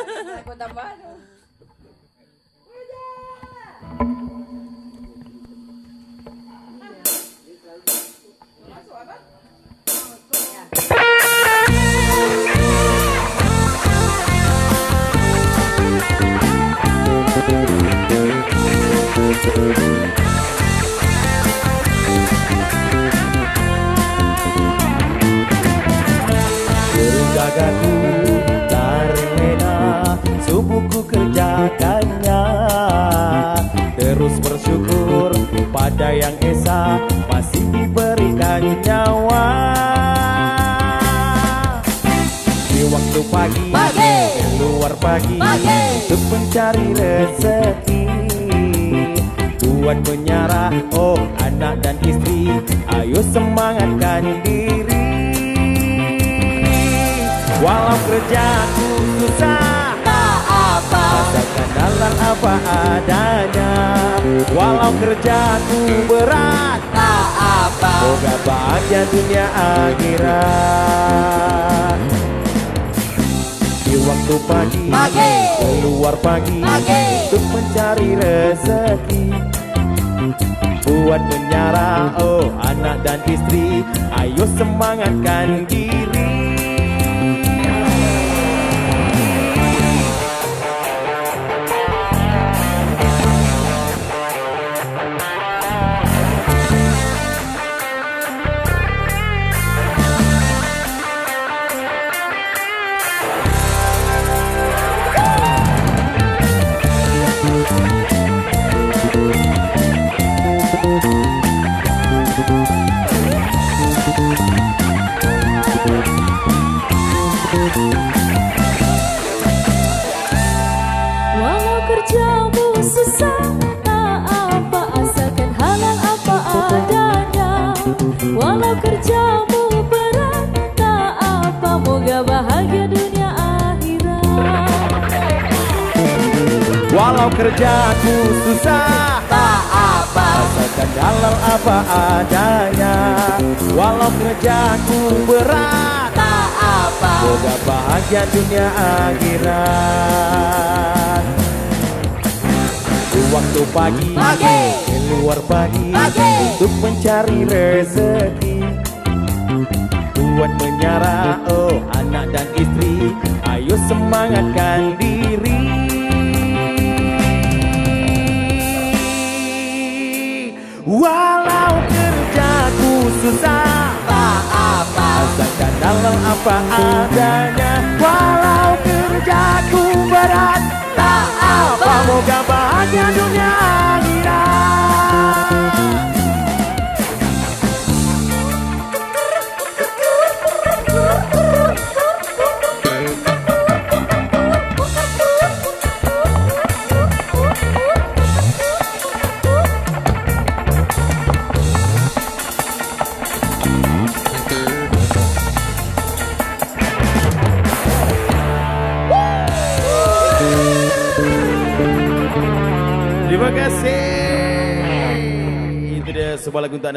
[SPEAKER 3] Berjagaku terlena Subuhku kerjakannya Terus bersyukur pada yang esa Masih diberikan nyawa Di waktu pagi,
[SPEAKER 4] Pagi.
[SPEAKER 3] Keluar pagi,
[SPEAKER 4] Pagi.
[SPEAKER 3] Untuk mencari rezeki Buat menyarah, oh anak dan istri Ayo semangatkan diri Walau kerjaku susah
[SPEAKER 4] Tak apa.
[SPEAKER 3] Rasakan dalam apa adanya Walau kerjaku berat
[SPEAKER 4] Tak apa.
[SPEAKER 3] Moga bahagia dunia akhirat Di waktu pagi
[SPEAKER 4] Pagi.
[SPEAKER 3] Keluar pagi
[SPEAKER 4] Pagi.
[SPEAKER 3] Untuk mencari rezeki Buat menyarah Oh anak dan istri Ayo semangatkan diri
[SPEAKER 4] Walau kerjamu susah Tak apa asalkan halal apa adanya. Walau kerjamu berat Tak apa moga bahagia dunia akhirat.
[SPEAKER 3] Walau kerjaku susah
[SPEAKER 4] Tak apa
[SPEAKER 3] Rasakan halal apa adanya. Walau kerjaku berat
[SPEAKER 4] Tak apa
[SPEAKER 3] Moga bahagia dunia akhirat waktu pagi
[SPEAKER 4] Pagi.
[SPEAKER 3] Keluar pagi
[SPEAKER 4] Pagi.
[SPEAKER 3] Untuk mencari rezeki Buat menyarah Oh anak dan istri Ayo semangatkan diri Walau kerjaku susah Dalam apa adanya Walau kerjaku berat
[SPEAKER 4] Tak apa.
[SPEAKER 3] Semoga bahagia dunia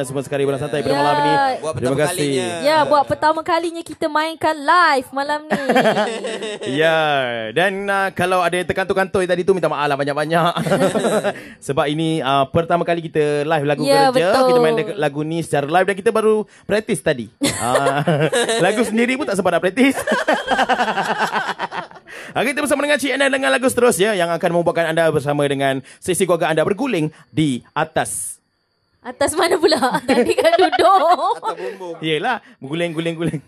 [SPEAKER 7] semua sekali Bulan santai pada
[SPEAKER 4] Ya.
[SPEAKER 7] malam ini
[SPEAKER 1] Buat
[SPEAKER 7] Terima
[SPEAKER 1] pertama
[SPEAKER 7] kasih
[SPEAKER 1] kalinya.
[SPEAKER 4] Ya buat pertama kalinya kita mainkan live malam ni
[SPEAKER 7] Ya Dan uh, kalau ada yang terkantuk-kantuk tadi tu Minta maaf lah banyak-banyak Sebab ini uh, pertama kali kita live lagu
[SPEAKER 4] Ya,
[SPEAKER 7] kerja
[SPEAKER 4] betul.
[SPEAKER 7] Kita main lag- lagu ni secara live Dan kita baru praktis tadi uh, Lagu sendiri pun tak sempat nak praktis Okay, kita bersama dengan Cik Ana dengan lagu seterusnya yang akan membuatkan anda bersama dengan sesi keluarga anda berguling di atas.
[SPEAKER 4] Atas mana pula? Tadi kan duduk
[SPEAKER 1] Atau bumbung.
[SPEAKER 7] Yelah, berguling-guling-guling.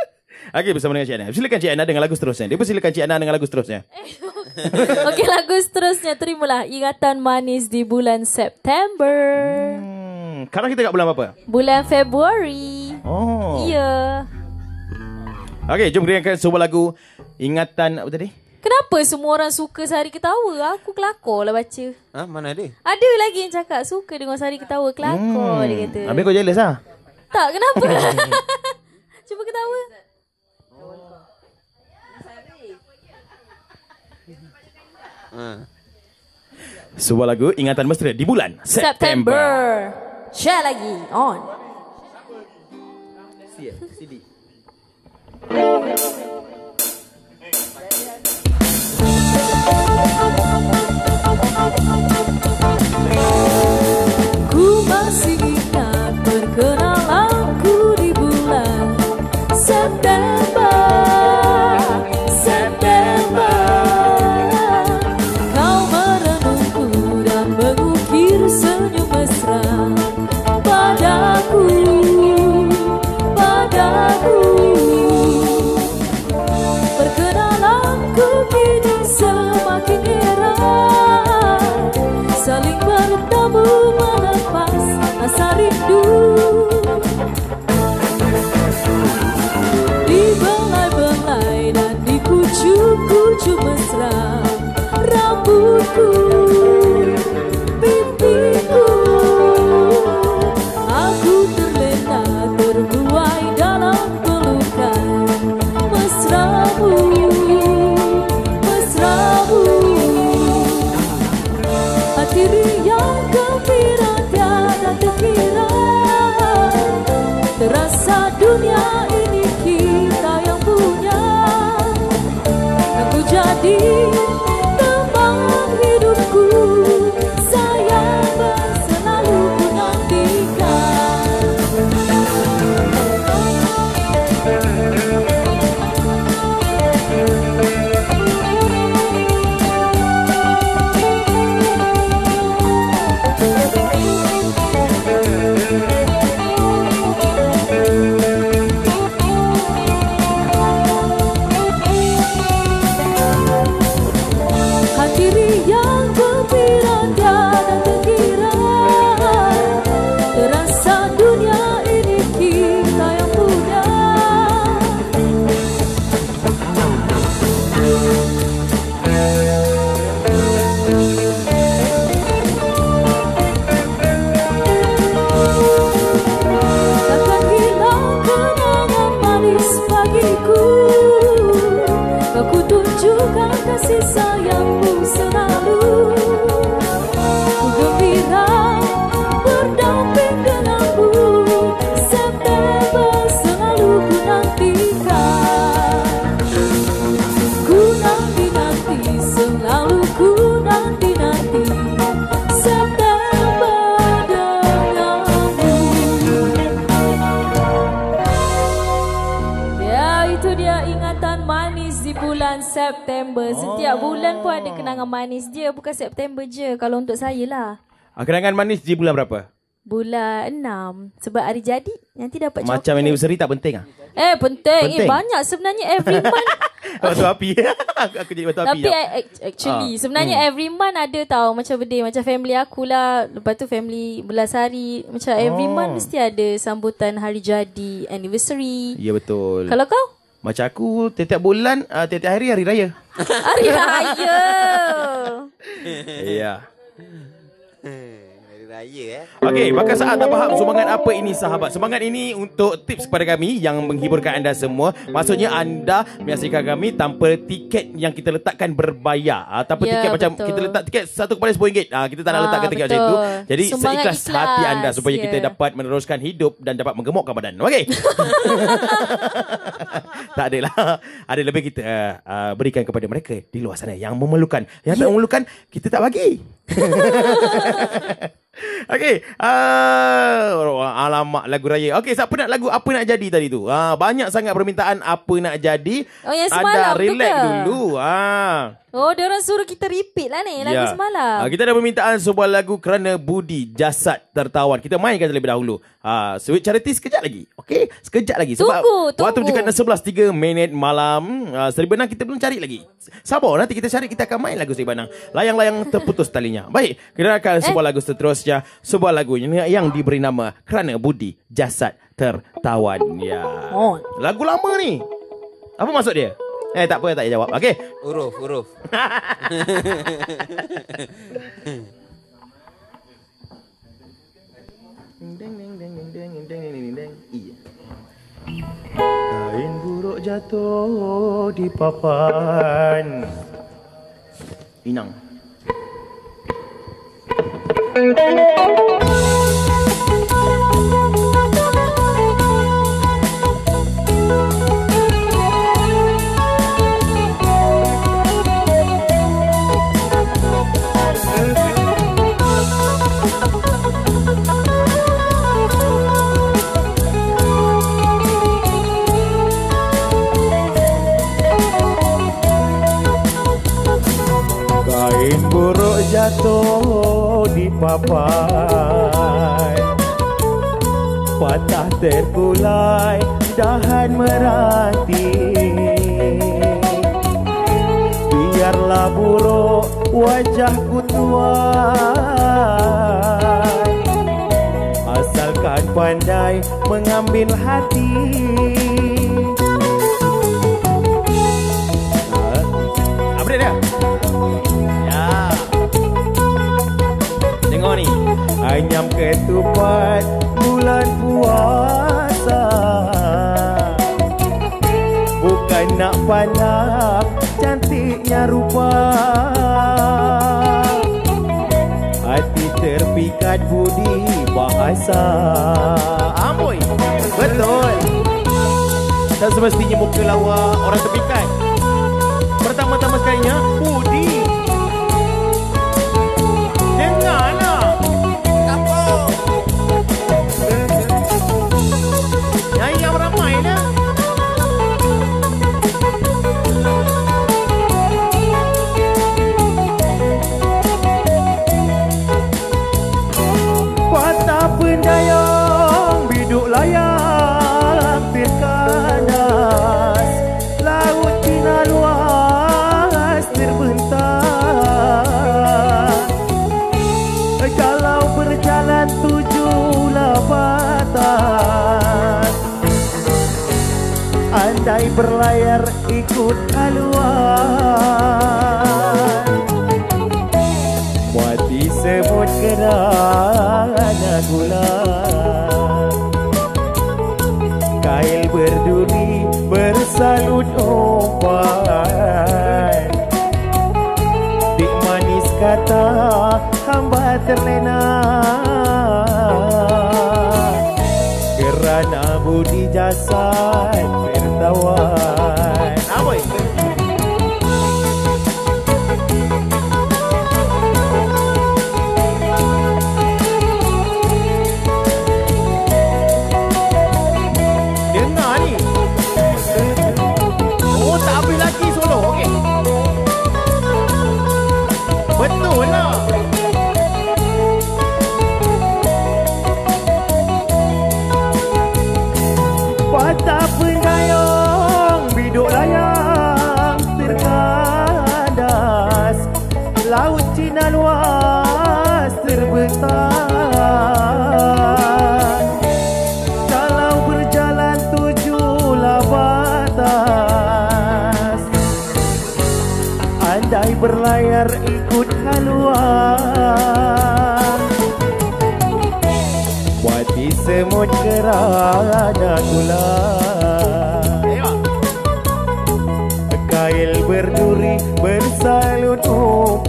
[SPEAKER 7] Okey, bersama dengan Cik Ana. Silakan Cik Ana dengan lagu seterusnya. Dia silakan Cik Ana dengan lagu seterusnya.
[SPEAKER 4] Okey lagu seterusnya Terimalah Ingatan Manis di bulan September
[SPEAKER 7] Hmm, sekarang kita kat bulan apa?
[SPEAKER 4] Bulan Februari
[SPEAKER 7] Oh.
[SPEAKER 4] Ya
[SPEAKER 7] Okey, jom dengarkan sebuah lagu ingatan apa tadi?
[SPEAKER 4] Kenapa semua orang suka Sehari Ketawa? Aku kelakor lah baca
[SPEAKER 1] Ha, mana ada?
[SPEAKER 4] Ada lagi yang cakap Suka dengar Sehari Ketawa Kelakor dia kata
[SPEAKER 7] Habis kau jealous lah?
[SPEAKER 4] Tak kenapa Cuba ketawa
[SPEAKER 1] Ha.
[SPEAKER 3] Sebuah lagu ingatan mesra di bulan September.
[SPEAKER 4] September. Share lagi. On. Ku 不服。Saya lah.
[SPEAKER 3] Ah, kenangan manis di bulan berapa?
[SPEAKER 4] Bulan 6. Sebab hari jadi, nanti dapat
[SPEAKER 3] Macam
[SPEAKER 4] coklat.
[SPEAKER 3] anniversary tak penting ah.
[SPEAKER 4] Eh, penting.
[SPEAKER 3] Penting.
[SPEAKER 4] Eh, banyak sebenarnya every month.
[SPEAKER 3] Batu api. aku, jadi batu api.
[SPEAKER 4] Tapi. I- act- actually
[SPEAKER 3] Ah,
[SPEAKER 4] sebenarnya
[SPEAKER 3] hmm.
[SPEAKER 4] every month ada tau macam birthday macam family aku lah lepas tu family Belasari macam every
[SPEAKER 3] Oh.
[SPEAKER 4] month mesti ada sambutan hari jadi anniversary.
[SPEAKER 3] Ya betul.
[SPEAKER 4] Kalau kau
[SPEAKER 3] Macam aku tiap-tiap bulan, uh, tiap-tiap hari hari raya.
[SPEAKER 4] hari raya.
[SPEAKER 3] Ya.
[SPEAKER 1] Hari eh.
[SPEAKER 3] Okey, bakal saat tak faham sumbangan apa ini sahabat. Sumbangan ini untuk tips kepada kami yang menghiburkan anda semua. Maksudnya anda menyaksikan kami tanpa tiket yang kita letakkan berbayar. Ah, tanpa
[SPEAKER 4] Ya,
[SPEAKER 3] tiket macam
[SPEAKER 4] betul.
[SPEAKER 3] kita letak tiket satu kepada RM10. Ah, kita tak nak
[SPEAKER 4] Ah,
[SPEAKER 3] letakkan tiket macam
[SPEAKER 4] betul.
[SPEAKER 3] itu. Jadi
[SPEAKER 4] Sumbangan
[SPEAKER 3] seikhlas
[SPEAKER 4] ikhlas,
[SPEAKER 3] hati anda supaya
[SPEAKER 4] ya.
[SPEAKER 3] kita dapat meneruskan hidup dan dapat menggemukkan badan. Okey. tak adalah. Ada lebih kita uh, uh, berikan kepada mereka di luar sana yang memerlukan. Yang tak memerlukan kita tak bagi. Okey, uh, alamak lagu raya. Okey, siapa nak lagu apa nak jadi tadi tu? Ah, banyak sangat permintaan apa nak jadi.
[SPEAKER 4] Oh, yang semalam tu
[SPEAKER 3] relax
[SPEAKER 4] ke?
[SPEAKER 3] dulu. Ah.
[SPEAKER 4] Oh, dia orang suruh kita repeat lah ni lagu semalam.
[SPEAKER 3] Ah, kita ada permintaan sebuah lagu kerana budi jasad tertawan. Kita mainkan terlebih dahulu. Ah, sweet charity sekejap lagi. Okey, sekejap lagi sebab
[SPEAKER 4] Tunggu, tunggu.
[SPEAKER 3] waktu menunjukkan 11.3 minit malam. Ah, Seri Benang kita belum cari lagi. Sabar nanti kita cari kita akan main lagu Seri Benang. Layang-layang terputus talinya. Baik, kita akan
[SPEAKER 4] Eh?
[SPEAKER 3] sebuah lagu seterusnya. Sebuah lagu yang, yang diberi nama kerana budi jasad tertawan. Ya.
[SPEAKER 4] Oh.
[SPEAKER 3] Lagu lama ni. Apa maksud dia? Eh tak apa tak payah jawab. Okey.
[SPEAKER 1] Huruf, huruf.
[SPEAKER 5] Kain buruk jatuh di papan
[SPEAKER 3] Inang. Thank you. Kain buruk jatuh di papan Patah terkulai dahan meranti Biarlah buruk wajahku tuan Asalkan pandai mengambil hati ketupat bulan puasa Bukan nak panap cantiknya rupa Hati terpikat budi bahasa
[SPEAKER 1] Amboi. Betul. Tak semestinya muka lawa orang terpikat. Pertama-tama sekalinya, budi.
[SPEAKER 3] Ikut haluan. Muati semut kerana gula. Kail berduri bersalut umpan Dik manis kata hamba terlena. Kerana budi jasad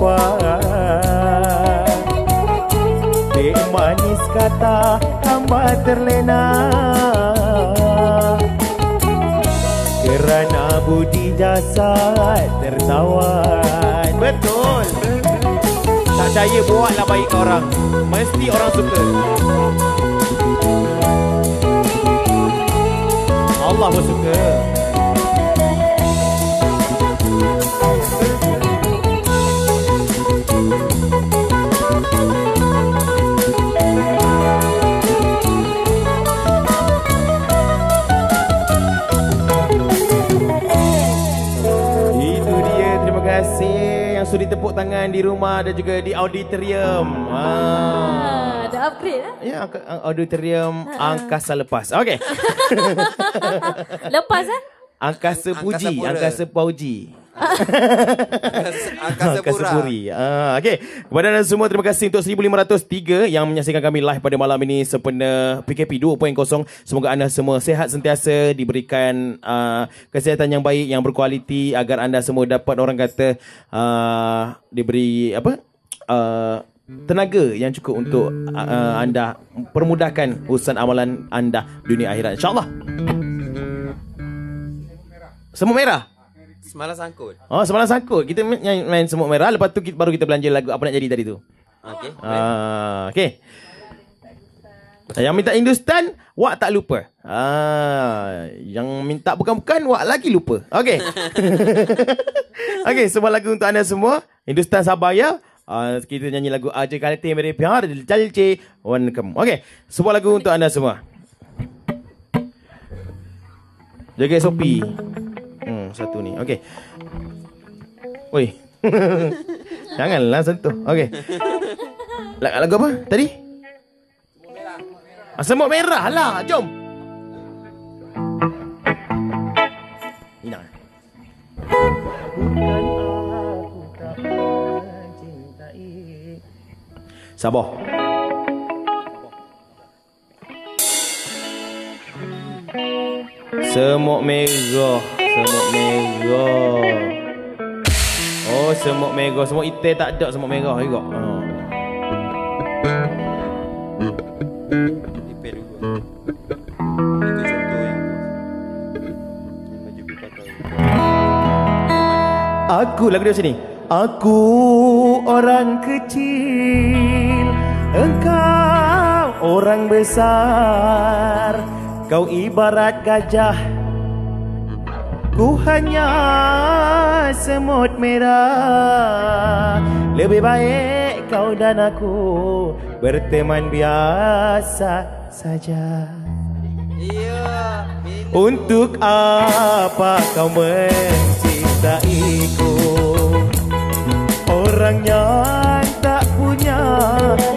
[SPEAKER 3] umpan Dek manis kata hamba terlena Kerana budi jasad tertawan
[SPEAKER 1] Betul. Tak percaya buatlah baik orang. Mesti orang suka. Allah pun sudi tepuk tangan di rumah dan juga di auditorium. Ah.
[SPEAKER 4] Ah, dah upgrade lah.
[SPEAKER 1] Ya, auditorium angkasa lepas. Okey.
[SPEAKER 4] Lepas eh?
[SPEAKER 1] Angkasa Puji,
[SPEAKER 8] Pura.
[SPEAKER 1] Angkasa Pauji.
[SPEAKER 8] Angkasa.
[SPEAKER 1] Puri. Ah, okey. Kepada anda semua terima kasih untuk 1503 yang menyaksikan kami live pada malam ini sempena PKP 2.0. Semoga anda semua sehat sentiasa, diberikan uh, kesihatan yang baik, yang berkualiti agar anda semua dapat orang kata uh, diberi apa? Uh,
[SPEAKER 9] tenaga yang cukup untuk uh, anda permudahkan urusan amalan anda dunia akhirat insyaallah. Semut merah.
[SPEAKER 1] Semalam sangkut.
[SPEAKER 9] Oh, semalam sangkut. Kita main, main semut merah. Lepas tu kita, baru kita belanja lagu apa nak jadi tadi tu.
[SPEAKER 1] Okey.
[SPEAKER 9] Ah, okay. Yang minta Hindustan, Wak tak lupa. Ah, yang minta bukan-bukan, Wak lagi lupa. Okay. okay, semua lagu untuk anda semua. Hindustan sabar ya. Ah, kita nyanyi lagu Aja Kalite Mere Pyar Dil Chalche Wan Kam. Okay, semua lagu untuk anda semua. Jaga SOP. Hmm, satu ni. Okay. Oi. Janganlah sentuh. Okay. Lagu, lagu apa tadi? Semut merah lah. Jom. Sabar. Semut merah. Semut merah. Oh, semut merah. Semut hitam tak ada semut merah juga. Ha.
[SPEAKER 1] Tahu.
[SPEAKER 9] Aku lagu dia sini.
[SPEAKER 3] Aku orang kecil Engkau orang besar Kau ibarat gajah Ku hanya semut merah. Lebih baik kau dan aku Berteman biasa saja. Untuk apa kau mencintaiku? Orang yang tak punya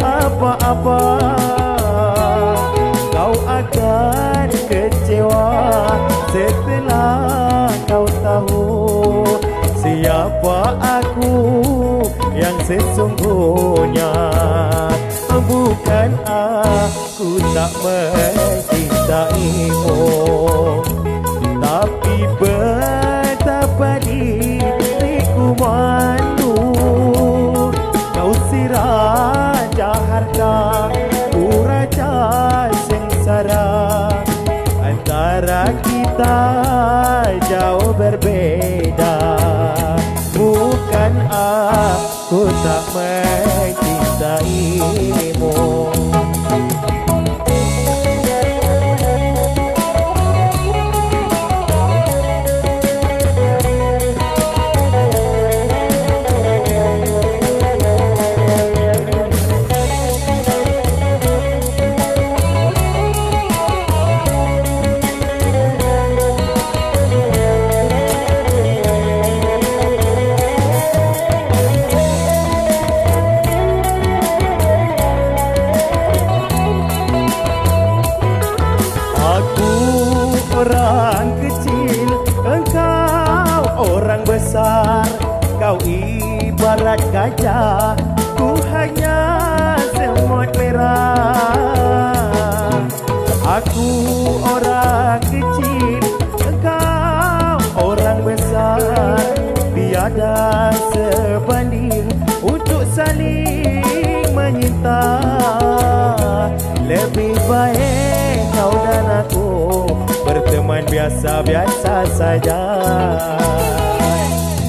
[SPEAKER 3] apa-apa. Kau akan kecewa setelah Siapa aku yang sesungguhnya. Bukan aku tak mencintaimu Tapi betapa diriku malu Kau si raja harta Ku raja sengsara Antara kita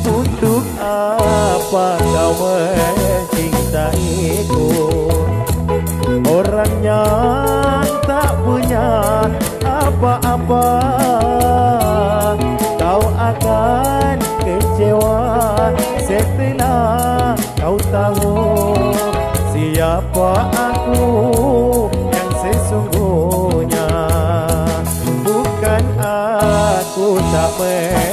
[SPEAKER 3] Untuk apa kau mencintaiku? Orang yang tak punya apa-apa Kau akan kecewa setelah kau tahu Siapa aku yang sesungguhnya. Bukan aku tak mencintaimu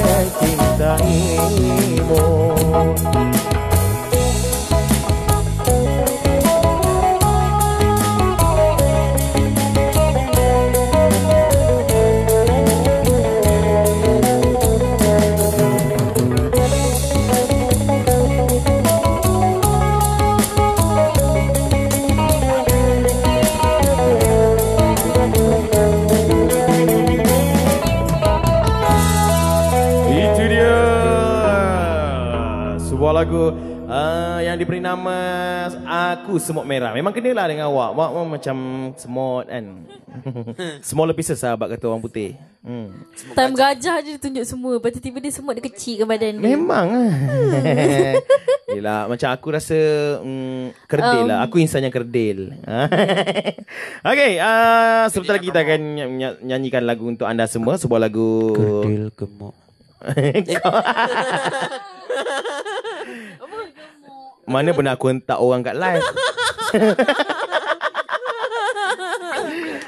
[SPEAKER 10] nama aku semut merah. Memang kenalah dengan awak. Awak macam semut kan. Smaller pieces sahabat kata orang putih. Hmm.
[SPEAKER 4] Time gajah je dia tunjuk semua. Lepas tu tiba dia semut dia kecil ke badan dia.
[SPEAKER 10] Memang lah. Yelah, macam aku rasa mm, kerdil
[SPEAKER 4] Um.
[SPEAKER 10] lah. Aku insan yang kerdil. okay, uh, sebentar lagi kita akan ny- ny- nyanyikan lagu untuk anda semua. Sebuah lagu...
[SPEAKER 1] Kerdil gemuk.
[SPEAKER 10] Mana pernah aku hentak orang kat live.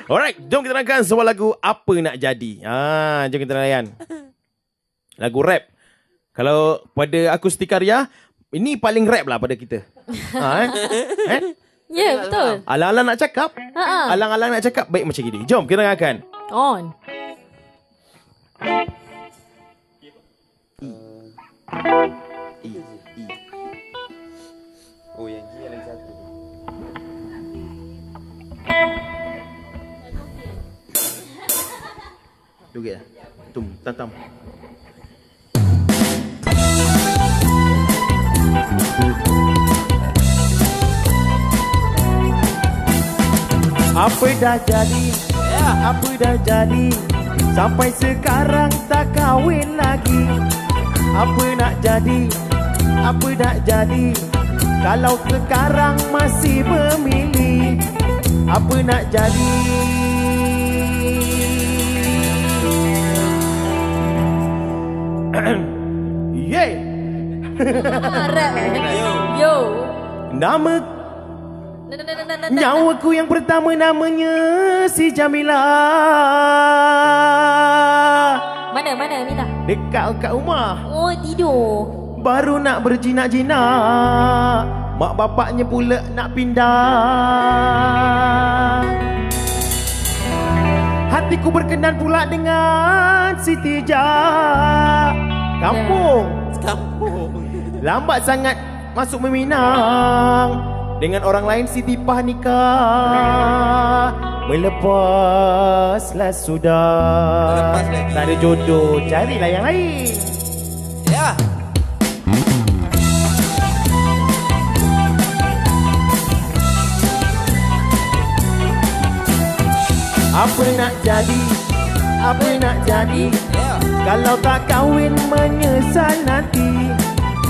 [SPEAKER 10] Alright, jom kita dengarkan sebuah lagu Apa Nak Jadi. Ha, jom kita layan. Lagu rap. Kalau pada aku Karya, ini paling rap lah pada kita. Ha, eh? eh?
[SPEAKER 4] Ya, betul.
[SPEAKER 10] Alang-alang nak cakap?
[SPEAKER 4] Ha-ha.
[SPEAKER 10] Alang-alang nak cakap baik macam gini. Jom kita dengarkan.
[SPEAKER 4] On.
[SPEAKER 1] E. E.
[SPEAKER 10] Joget lah. Tum, tam-tam.
[SPEAKER 3] Apa dah jadi? Apa dah jadi? Sampai sekarang tak kahwin lagi. Apa nak jadi? Apa nak jadi? Kalau sekarang masih memilih Apa nak jadi
[SPEAKER 10] Yeay!
[SPEAKER 4] Ah, rap. Yo. Yo.
[SPEAKER 10] Nama
[SPEAKER 4] Na, na, na, na, na, na.
[SPEAKER 3] Nyawaku yang pertama namanya si Jamila
[SPEAKER 4] Mana, mana Mina?
[SPEAKER 3] Dekat kat rumah
[SPEAKER 4] Oh, tidur.
[SPEAKER 3] Baru nak berjinak-jinak Mak bapaknya pula nak pindah Hatiku berkenan pula dengan Siti Jah Kampung
[SPEAKER 1] Kampung.
[SPEAKER 3] Lambat sangat masuk meminang Dengan orang lain Siti Pah nikah Melepaslah sudah
[SPEAKER 1] Lepas lagi.
[SPEAKER 3] Tak ada jodoh Carilah yang lain
[SPEAKER 1] Ya.
[SPEAKER 3] Apa nak jadi Apa nak jadi
[SPEAKER 1] Ya.
[SPEAKER 3] Kalau tak kahwin menyesal nanti.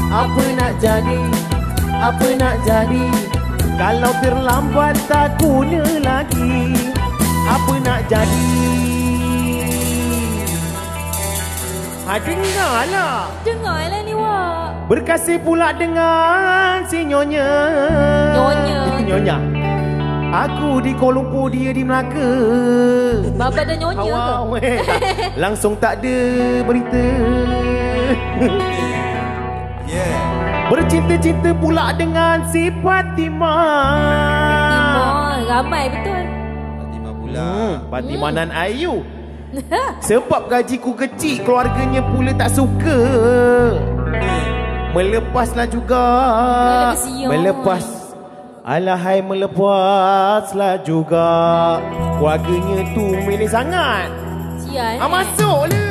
[SPEAKER 3] Apa nak jadi? Apa nak jadi? Kalau terlambat tak guna lagi. Apa nak jadi? Ha dengarlah.
[SPEAKER 4] Dengarlah ni, Wak.
[SPEAKER 3] Berkasih pula dengan si Nyonya.
[SPEAKER 4] Nyonya.
[SPEAKER 3] Nyonya Aku di Kuala Lumpur dia di Melaka
[SPEAKER 4] Baba dah nyonya ke?
[SPEAKER 3] Eh. Langsung tak ada berita
[SPEAKER 1] Yeah.
[SPEAKER 3] Bercinta-cinta pula dengan si Fatimah
[SPEAKER 4] Timur. Ramai betul.
[SPEAKER 1] Fatimah pula.
[SPEAKER 10] Hmm, Fatimah Nan Ayu. Sebab gajiku kecil, keluarganya pula tak suka. Melepaslah juga. Melepas. Alahai melepaslah juga. Keluarganya tu milih sangat.
[SPEAKER 4] Sial.
[SPEAKER 10] Ah, masuk le.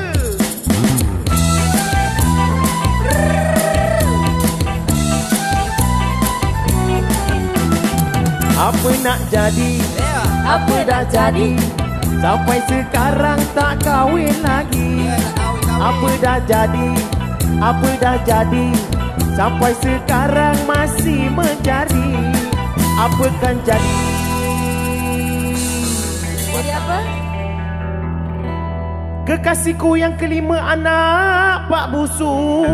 [SPEAKER 3] Apa nak jadi
[SPEAKER 1] Ya.
[SPEAKER 3] Apa dah jadi Sampai sekarang tak kahwin lagi
[SPEAKER 1] Ya, tak kahwin, kahwin.
[SPEAKER 3] Apa dah jadi Apa dah jadi Sampai sekarang masih mencari Apa kan jadi
[SPEAKER 4] Jadi apa?
[SPEAKER 3] Kekasihku yang kelima anak Pak Busu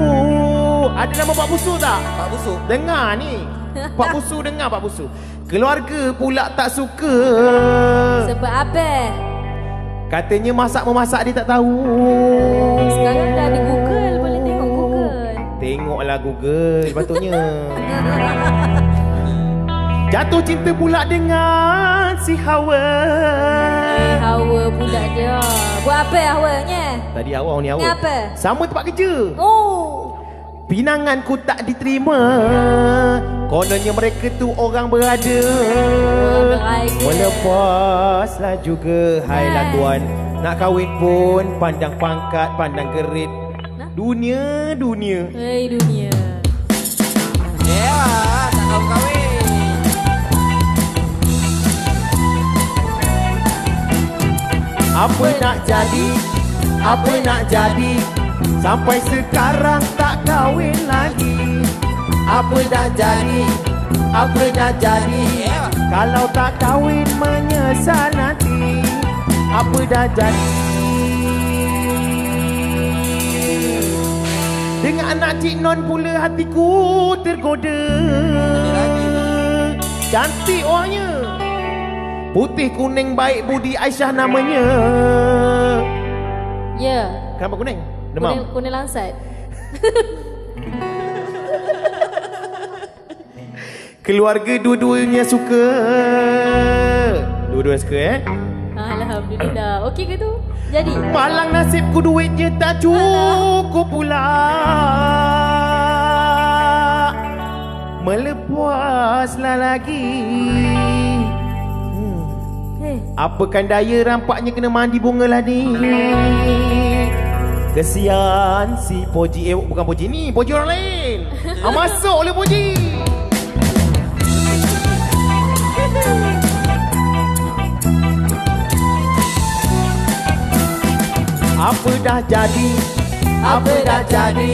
[SPEAKER 3] Ada nama Pak Busu tak?
[SPEAKER 1] Pak Busuk.
[SPEAKER 3] Dengar ni Pak Busu dengar Pak Busu Keluarga pula tak suka
[SPEAKER 4] Sebab apa?
[SPEAKER 3] Katanya masak-memasak dia tak tahu
[SPEAKER 4] Sekarang dah ada Google. Boleh tengok Google.
[SPEAKER 10] Tengoklah Google patutnya.
[SPEAKER 3] Jatuh cinta pula dengan si Hawa
[SPEAKER 4] Eh, Hawa pula dia. Buat apa Hawanya?
[SPEAKER 10] Tadi awal ni
[SPEAKER 4] Ni
[SPEAKER 10] awal.
[SPEAKER 4] apa?
[SPEAKER 3] Sama tempat kerja
[SPEAKER 4] Oh.
[SPEAKER 3] Pinanganku tak diterima Kononnya mereka tu orang berada. Melepaslah juga Hai lah tuan Nak kahwin pun Pandang pangkat Pandang gerit
[SPEAKER 4] Nah.
[SPEAKER 3] Dunia Dunia
[SPEAKER 4] Hei dunia.
[SPEAKER 1] Ya. Tak
[SPEAKER 5] Apa nak jadi? Apa nak jadi? Sampai sekarang tak kahwin lagi. Apa dah jadi? Apa dah jadi? Kalau tak kahwin menyesal nanti. Apa dah jadi? Dengan anak Cik Non pula hatiku tergoda. Cantik orangnya Putih kuning baik budi Aisyah namanya
[SPEAKER 4] Ya.
[SPEAKER 5] Kenapa kuning?
[SPEAKER 4] Kuning,
[SPEAKER 5] Demam?
[SPEAKER 4] kuning langsat.
[SPEAKER 5] Keluarga dua-duanya suka Dua-dua suka eh
[SPEAKER 4] Alhamdulillah. Okey ke tu? Jadi.
[SPEAKER 5] Malang nasibku duitnya tak cukup pula Melepaslah lagi. Apakan daya rampaknya kena mandi bunga lah ni? Kesian si Poji. Eh bukan Poji ni Poji orang lain. Ah, Masuk oleh Poji. Apa dah jadi? Apa dah jadi?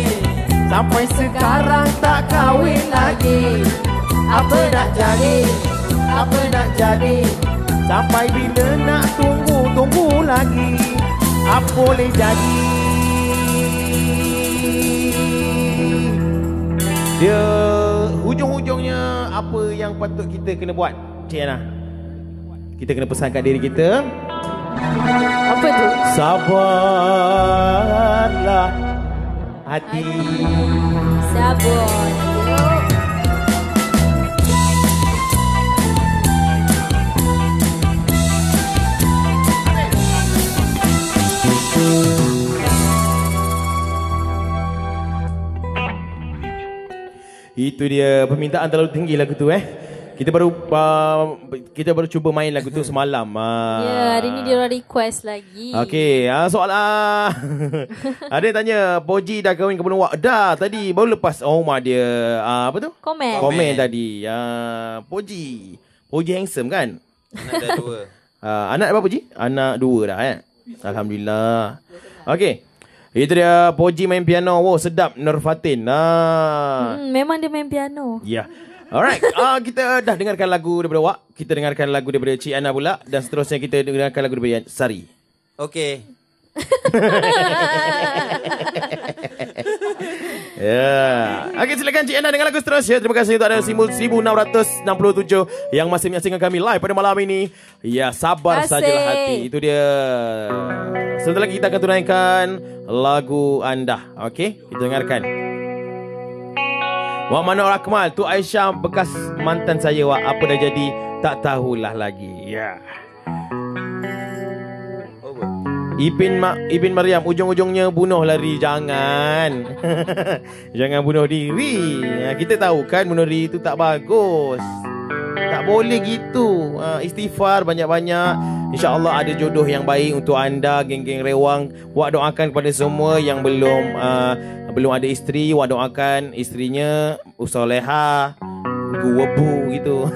[SPEAKER 5] Sampai sekarang tak kahwin lagi. Apa dah jadi? Apa dah jadi Sampai bila nak tunggu Tunggu lagi Apa boleh jadi? Dia Hujung-hujungnya Apa yang patut kita kena buat? Cik Ana. Kita kena pesan kat diri kita.
[SPEAKER 4] Apa tu?
[SPEAKER 5] Sabarlah hati.
[SPEAKER 4] Sabar.
[SPEAKER 3] Itu dia permintaan terlalu tinggi lagu tu eh. Kita baru uh, kita baru cuba main lagu tu semalam. Uh.
[SPEAKER 4] Ya, hari ni dia orang request lagi.
[SPEAKER 3] Okey, uh, soalan uh, ada yang tanya, Poji dah kahwin ke belum? Dah tadi baru lepas oh rumah dia uh, apa tu?
[SPEAKER 4] Komen.
[SPEAKER 3] Komen tadi. Uh, Poji. Poji handsome kan?
[SPEAKER 1] Anak dah dua.
[SPEAKER 3] Uh, anak berapa Poji? Anak dua dah eh. Alhamdulillah. Okey. Itu dia Poji main piano. Wow, sedap Nur Fatin. Ah.
[SPEAKER 4] Hmm, memang dia main piano.
[SPEAKER 3] Ya. Alright, uh, kita dah dengarkan lagu daripada Wak. Kita dengarkan lagu daripada Cik Ana pula. Dan seterusnya kita dengarkan lagu daripada Sari.
[SPEAKER 1] Okey.
[SPEAKER 3] Ya. Yeah. Okey, silakan Cik Ana dengan lagu seterusnya. Terima kasih untuk Simul 1667 yang masih menyaksikan kami live pada malam ini. Ya, sabar
[SPEAKER 4] kasih.
[SPEAKER 3] sajalah hati. Itu dia. Sebentar lagi kita akan tunaikan lagu anda. Okey, kita dengarkan. Wak Manor Akmal, tu Aisyah bekas mantan saya Wak. Apa dah jadi? Tak tahulah lagi. Ya.
[SPEAKER 1] Oh, apa?
[SPEAKER 3] Ibn Ma Ibn Maryam ujung-ujungnya bunuh lari jangan. jangan bunuh diri. Ha, kita tahu kan bunuh diri itu tak bagus. Tak boleh gitu. Ha, istighfar banyak-banyak. InsyaAllah ada jodoh yang baik untuk anda geng-geng rewang. Wak doakan kepada semua yang belum uh, belum ada isteri, wak doakan isterinya usoleha, guwebu gitu.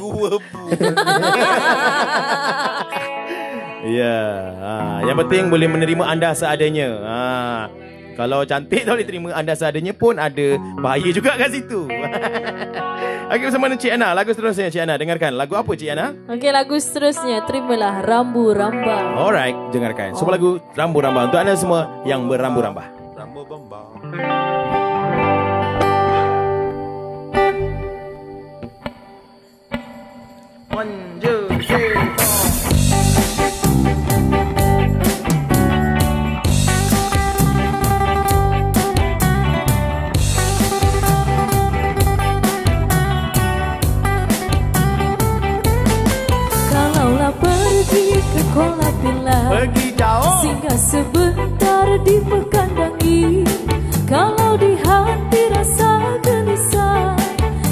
[SPEAKER 1] Gua bu.
[SPEAKER 3] Ya, ha, yang penting boleh menerima anda seadanya. Ha, kalau cantik tak boleh terima anda seadanya pun ada bahaya juga kat situ. Okey bersama dengan Cik Ana, lagu seterusnya Cik Ana dengarkan. Lagu apa Cik Ana?
[SPEAKER 4] Okey, lagu seterusnya. Terimalah Rambu Ramba.
[SPEAKER 3] Alright, dengarkan. Semua lagu Rambu Rambah untuk anda semua yang berambu rambah.
[SPEAKER 1] Rambo bambang.
[SPEAKER 3] One, two, three, four.
[SPEAKER 4] Kolam bila
[SPEAKER 5] Pergi jauh.
[SPEAKER 4] Singgah sebentar di pekandangi. Kalau di hati rasa gelisah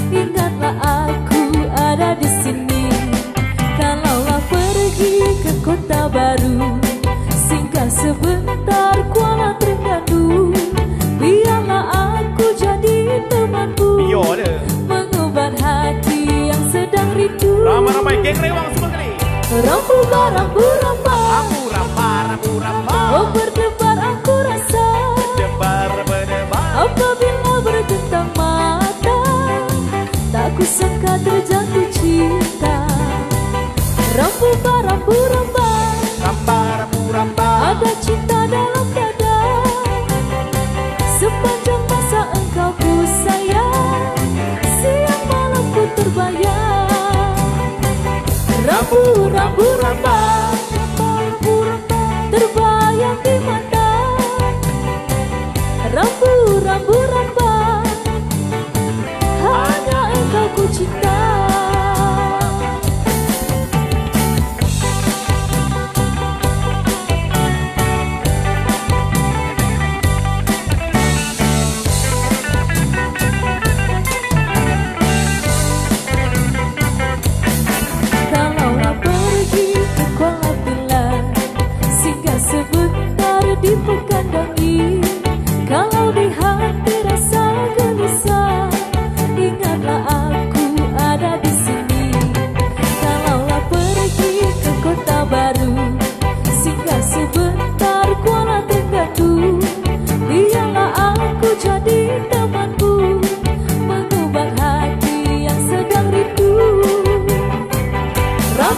[SPEAKER 4] Ingatlah aku ada di sini. Kalaulah pergi ke kota baru Singgah sebentar Kuala Terengganu. Biarlah aku jadi temanmu. Mengubat hati yang sedang rindu.
[SPEAKER 3] Ramai-ramai geng rewang
[SPEAKER 4] Rampu barang burapa Rampu rampa, rampu rampa Oh berdebar aku rasa. Berdebar, berdebar. Apabila bergetar mata? Tak kusangka terjatuh cinta. Rampu barang burapa Rampu rampa, rampu rampa Ada cinta dalam rambu rambu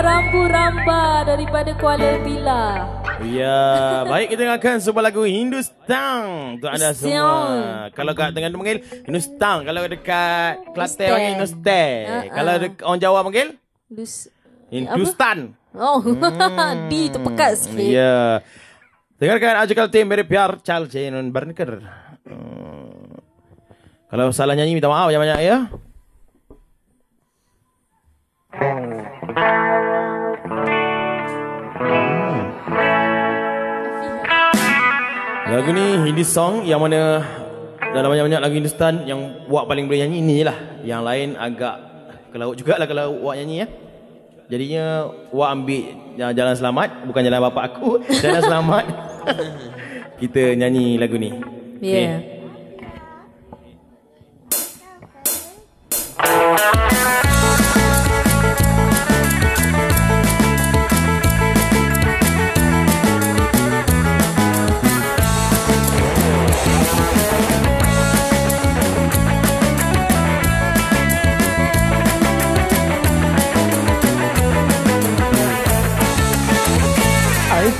[SPEAKER 4] rambu ramba daripada Kuala Pilar.
[SPEAKER 11] Ya, baik kita dengarkan sebuah lagu Hindustan untuk anda semua. Kalau kat Terengganu panggil Hindustan, kalau dekat Kelantan panggil Hindustan.
[SPEAKER 4] Uh-uh.
[SPEAKER 11] Kalau dekat orang Jawa panggil
[SPEAKER 4] Lus.
[SPEAKER 11] Hindustan.
[SPEAKER 4] Oh, di terpekat sikit.
[SPEAKER 11] Ya. Dengarkan Ajakal Tim dari Piar Chal Jenon Berniker. Hmm. Kalau salah nyanyi minta maaf banyak-banyak ya. Lagu ni ah. Hindi song yang mana dalam banyak-banyak lagu Hindustan yang Wak paling boleh nyanyi ni lah. Yang lain agak ke laut jugalah kalau Wak nyanyi ya. Jadinya Wak ambil ya, jalan selamat, bukan jalan bapak aku. Jalan selamat. Kita nyanyi lagu ni.
[SPEAKER 4] Yeah.
[SPEAKER 3] Okay.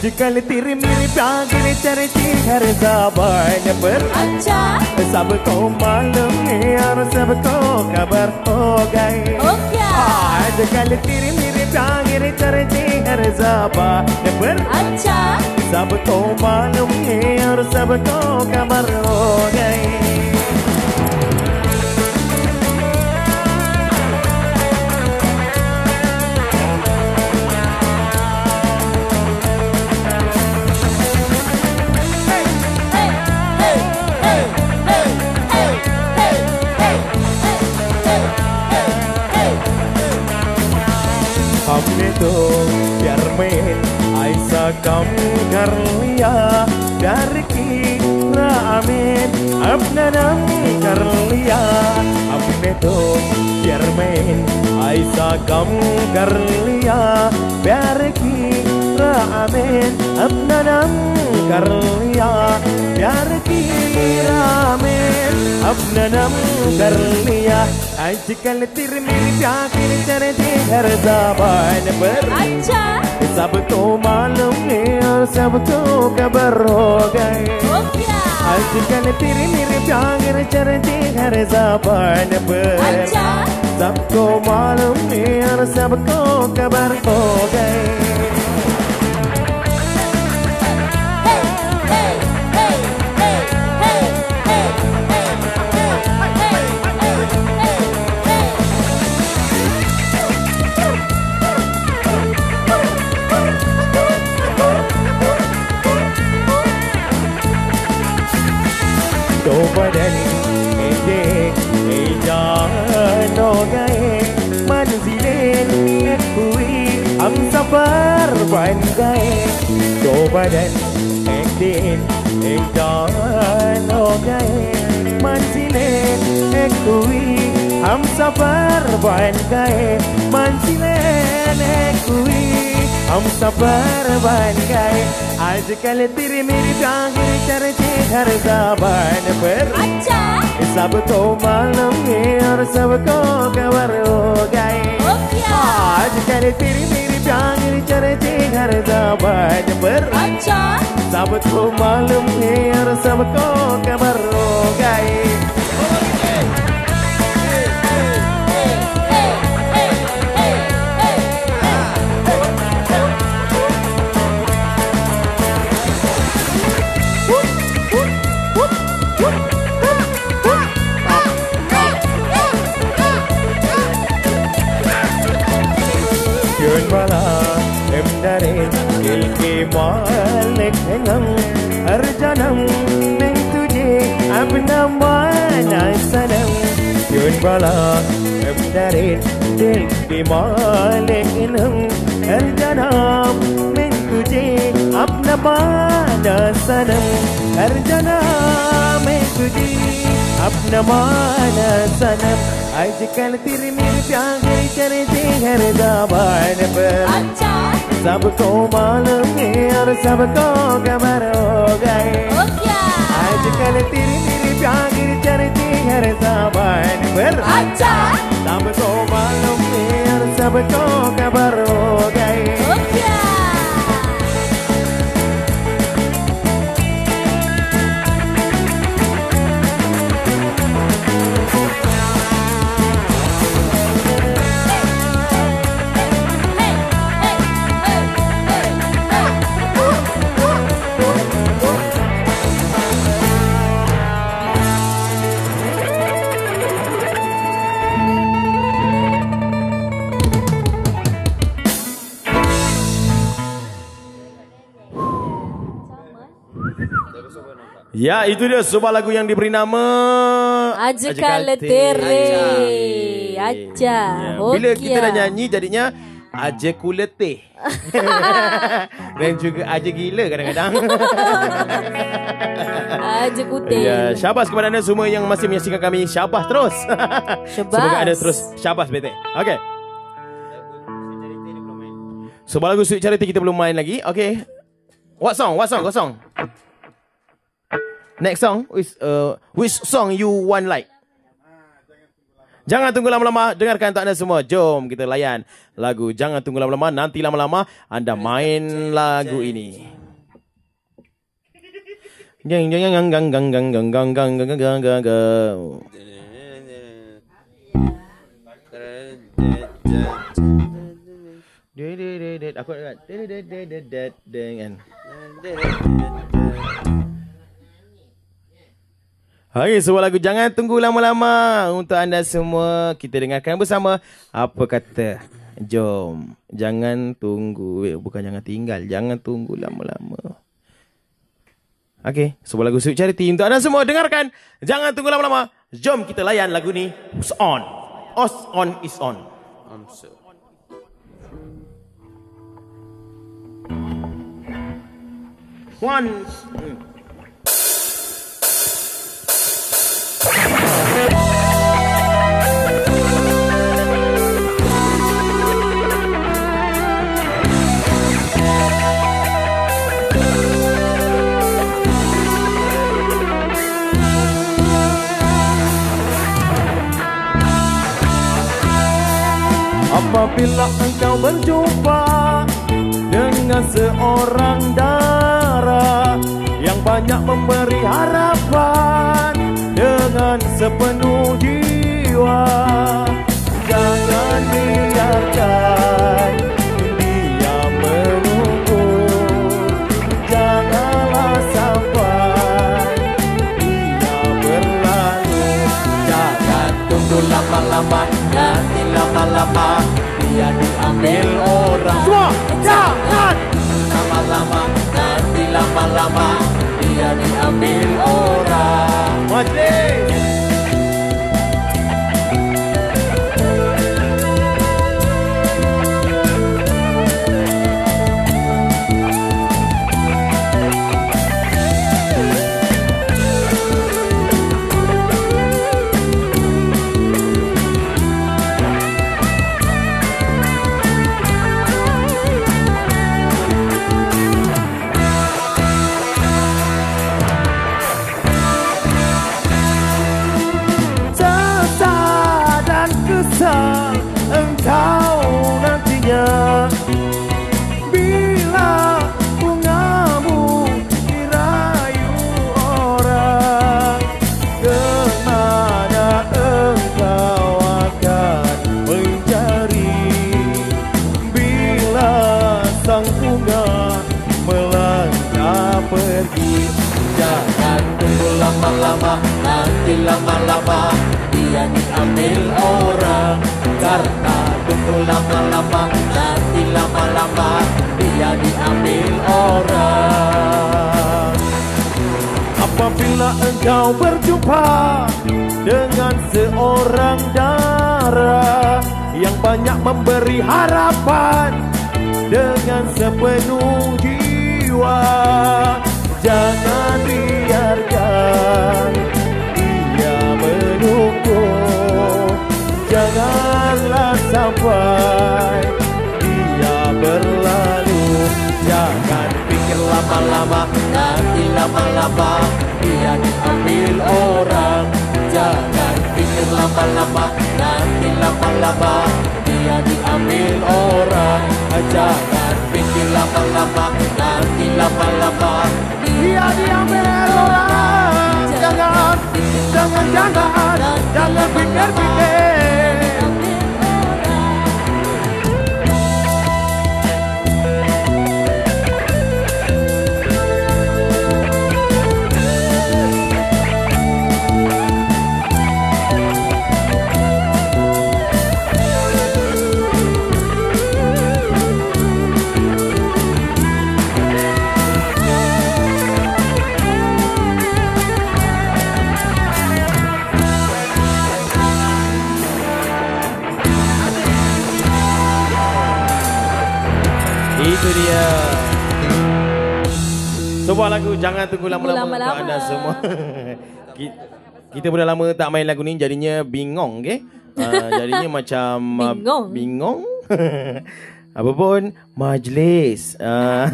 [SPEAKER 3] जिकल तेरे मेरे प्यार ने चरची घर जाबान पर
[SPEAKER 4] अच्छा
[SPEAKER 3] सब को मालूम है और सब को खबर हो गई
[SPEAKER 4] ओ क्या
[SPEAKER 3] आज कल तेरे मेरे प्यार ने चरची घर जाबान पर
[SPEAKER 4] अच्छा
[SPEAKER 3] सब को मालूम है और सब को खबर हो गई हमने तो प्यार में ऐसा कम कर लिया प्यार की राह में अपना नाम कर लिया हमने तो प्यार में ऐसा कम कर लिया प्यार की राह में अपना नाम कर लिया प्यार की राह में अपना कर लिया आजकल तेरे मेरे प्यार के चरते हर जबान पर
[SPEAKER 4] Acha,
[SPEAKER 3] सबको मालूम है और सबको खबर हो गए. आजकल तेरे मेरे प्यार चरते हर जबान पर
[SPEAKER 4] Acha,
[SPEAKER 3] सबको मालूम है और सबको खबर हो गए badani ende ejano gae manzilen ekui am safar ban gae do badan enden ejano gae manzilen ekui am safar ban gae manzilen ekui हम सफर बन गए आजकल तेरी मेरी जांगिर चर्चे घर जबान पर
[SPEAKER 4] अच्छा
[SPEAKER 3] सबको मालूम है और सबको खबर हो गए
[SPEAKER 4] हो क्या
[SPEAKER 3] आजकल तेरी मेरी जांगिर चर्चे घर जबान पर
[SPEAKER 4] अच्छा
[SPEAKER 3] सबको मालूम है और सबको खबर हो गए malik ngam arjanam neng tuje abna mana sanam yun bala abdarit dil di malik ngam arjanam neng tuje abna mana sanam arjanam neng tuje अपना माना सनम आजकल तेरे मेरे प्यार चलते हर जबान पर।
[SPEAKER 4] अच्छा।
[SPEAKER 3] सबको मालूम है और सबको खबर हो गए। आजकल तेरी मेरी प्यार चलती हर जबान पर।
[SPEAKER 4] अच्छा।
[SPEAKER 3] सबको मालूम है और सबको खबर हो गए।
[SPEAKER 1] Ya, itu dia sebuah lagu yang diberi nama
[SPEAKER 4] Ajkal Tere. Aja.
[SPEAKER 1] Ya, Bila kita dah nyanyi jadinya Aje kulete. Dan juga aje gila kadang-kadang.
[SPEAKER 4] Aja kutil.
[SPEAKER 1] ya, syabas kepada anda semua yang masih menyaksikan kami. Syabas terus.
[SPEAKER 4] Syabas.
[SPEAKER 1] Semoga anda terus syabas betul. Okey. Sebuah lagu Sweet Charity kita belum main lagi. Okey. What song? What song? What song? Next song, which uh, which song you want like? Jangan tunggu lama-lama, dengarkan untuk anda semua. Jom kita layan lagu Jangan tunggu lama-lama, nanti lama-lama anda main lagu ini. Gang gang gang gang gang gang gang gang gang gang gang gang gang. De de de de aku nak de de de de de de kan. Okey, sebuah lagu jangan tunggu lama-lama untuk anda semua. Kita dengarkan bersama apa kata. Jom, jangan tunggu. Eh, bukan jangan tinggal, jangan tunggu lama-lama. Okey, sebuah lagu Sweet Charity untuk anda semua. Dengarkan, jangan tunggu lama-lama. Jom kita layan lagu ni. It's on. Os on is on. One.
[SPEAKER 3] Apabila engkau berjumpa dengan seorang darah yang banyak memberi harapan dengan sepenuh jiwa, jangan biarkan dia menunggu, janganlah sampai dia berlalu, jangan tunggu lama-lama, nanti lama-lama dia diambil orang. Semua, jangan lama-lama, nanti lama-lama dia diambil orang.
[SPEAKER 5] uma vez. Diambil orang Karena tunggu lama-lama Nanti lama-lama Dia diambil orang Apabila engkau berjumpa Dengan seorang darah Yang banyak memberi harapan Dengan sepenuh jiwa Jangan biarkan Dia menunggu Janganlah sampai Dia berlalu. Jangan pikir lama-lama Nanti lama-lama Dia diambil orang. Jangan pikir lama-lama Nanti lama-lama Dia diambil orang. Jangan pikir lama-lama Nanti lama-lama Dia diambil orang. Jangan Jangan jangan Jangan pikir-pikir
[SPEAKER 3] Jangan Tunggu Lama-Lama untuk
[SPEAKER 4] lama-lama.
[SPEAKER 3] anda semua. Ki- Kita pun dah lama tak main lagu ni jadinya bingung okay? Uh, jadinya macam uh,
[SPEAKER 4] Bingung?
[SPEAKER 3] Bingung. Apa pun majlis. Uh.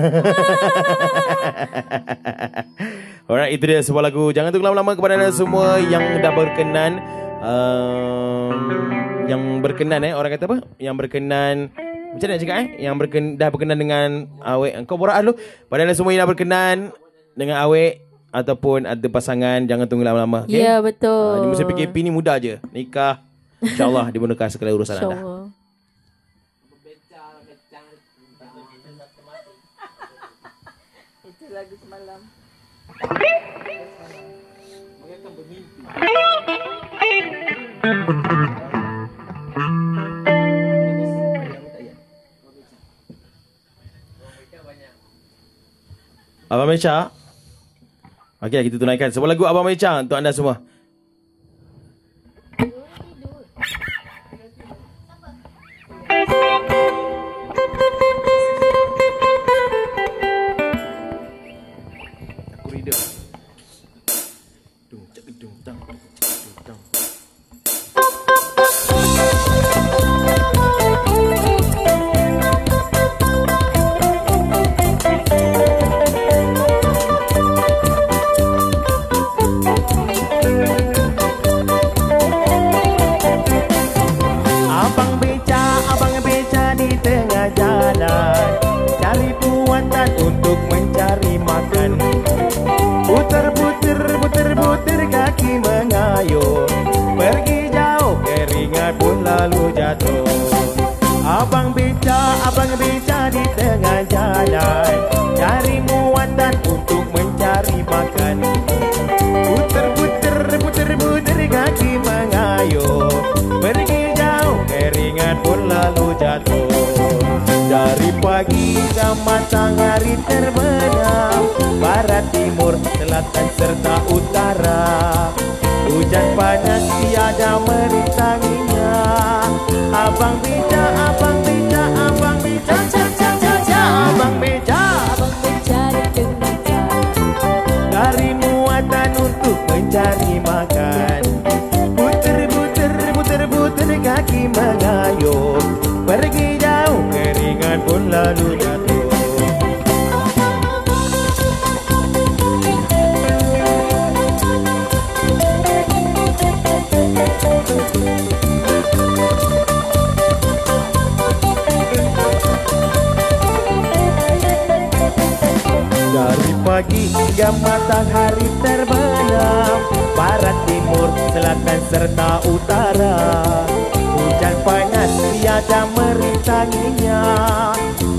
[SPEAKER 3] Alright, itu dia sebuah lagu. Jangan tunggu lama-lama kepada anda semua yang dah berkenan. Um, yang berkenan eh, orang kata apa? Yang berkenan macam mana nak cakap eh? Yang berken, dah berkenan dengan awek. Kau borak dulu. Pada anda semua yang dah berkenan dengan awek ataupun ada pasangan, jangan tunggu lama-lama. Okay?
[SPEAKER 4] Ya, betul.
[SPEAKER 3] Uh, masa PKP ni mudah je. Nikah. InsyaAllah dimudahkan segala urusan anda.
[SPEAKER 4] InsyaAllah.
[SPEAKER 3] Abang Mecha. Okey, kita tunaikan sebuah lagu Abang Mecha untuk anda semua.
[SPEAKER 5] Matahari terbenam Barat, timur, selatan serta utara Hujan panas tiada merintanginya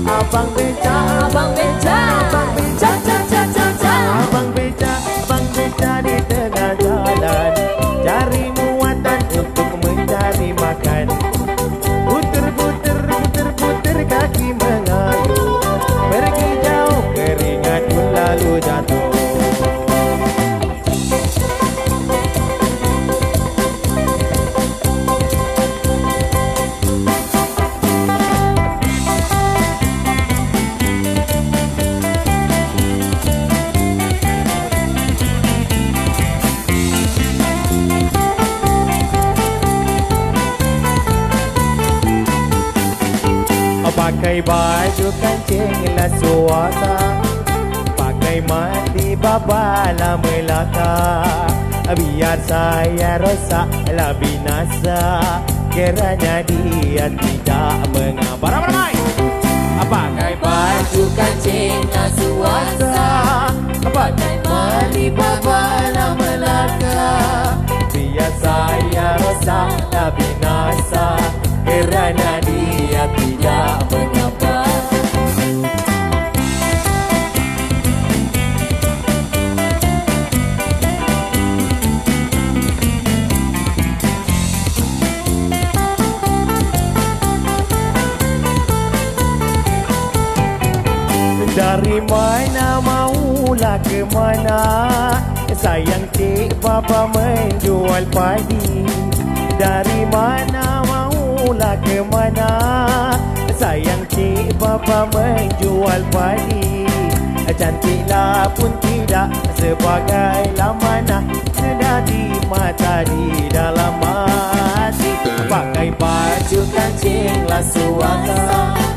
[SPEAKER 5] Abang beca, Abang beca abang beca, ca, ca, ca, ca. Abang beca,
[SPEAKER 4] abang
[SPEAKER 5] beca di baju kancing lah suasa Pakai mandi babala melaka Biar saya rosak lah binasa Kerana dia tidak mengabar. Ramai-ramai Pakai baju kancing lah suasa Pakai mandi babala melaka Biar saya rosak lah binasa Kerana dia tidak mengabar mana maulah ke mana Sayang cik bapa menjual padi. Dari mana maulah ke mana Sayang cik bapa menjual padi. Cantiklah pun tidak sebagai lamana Sudah di dalam hati Pakai baju kancing lah suasa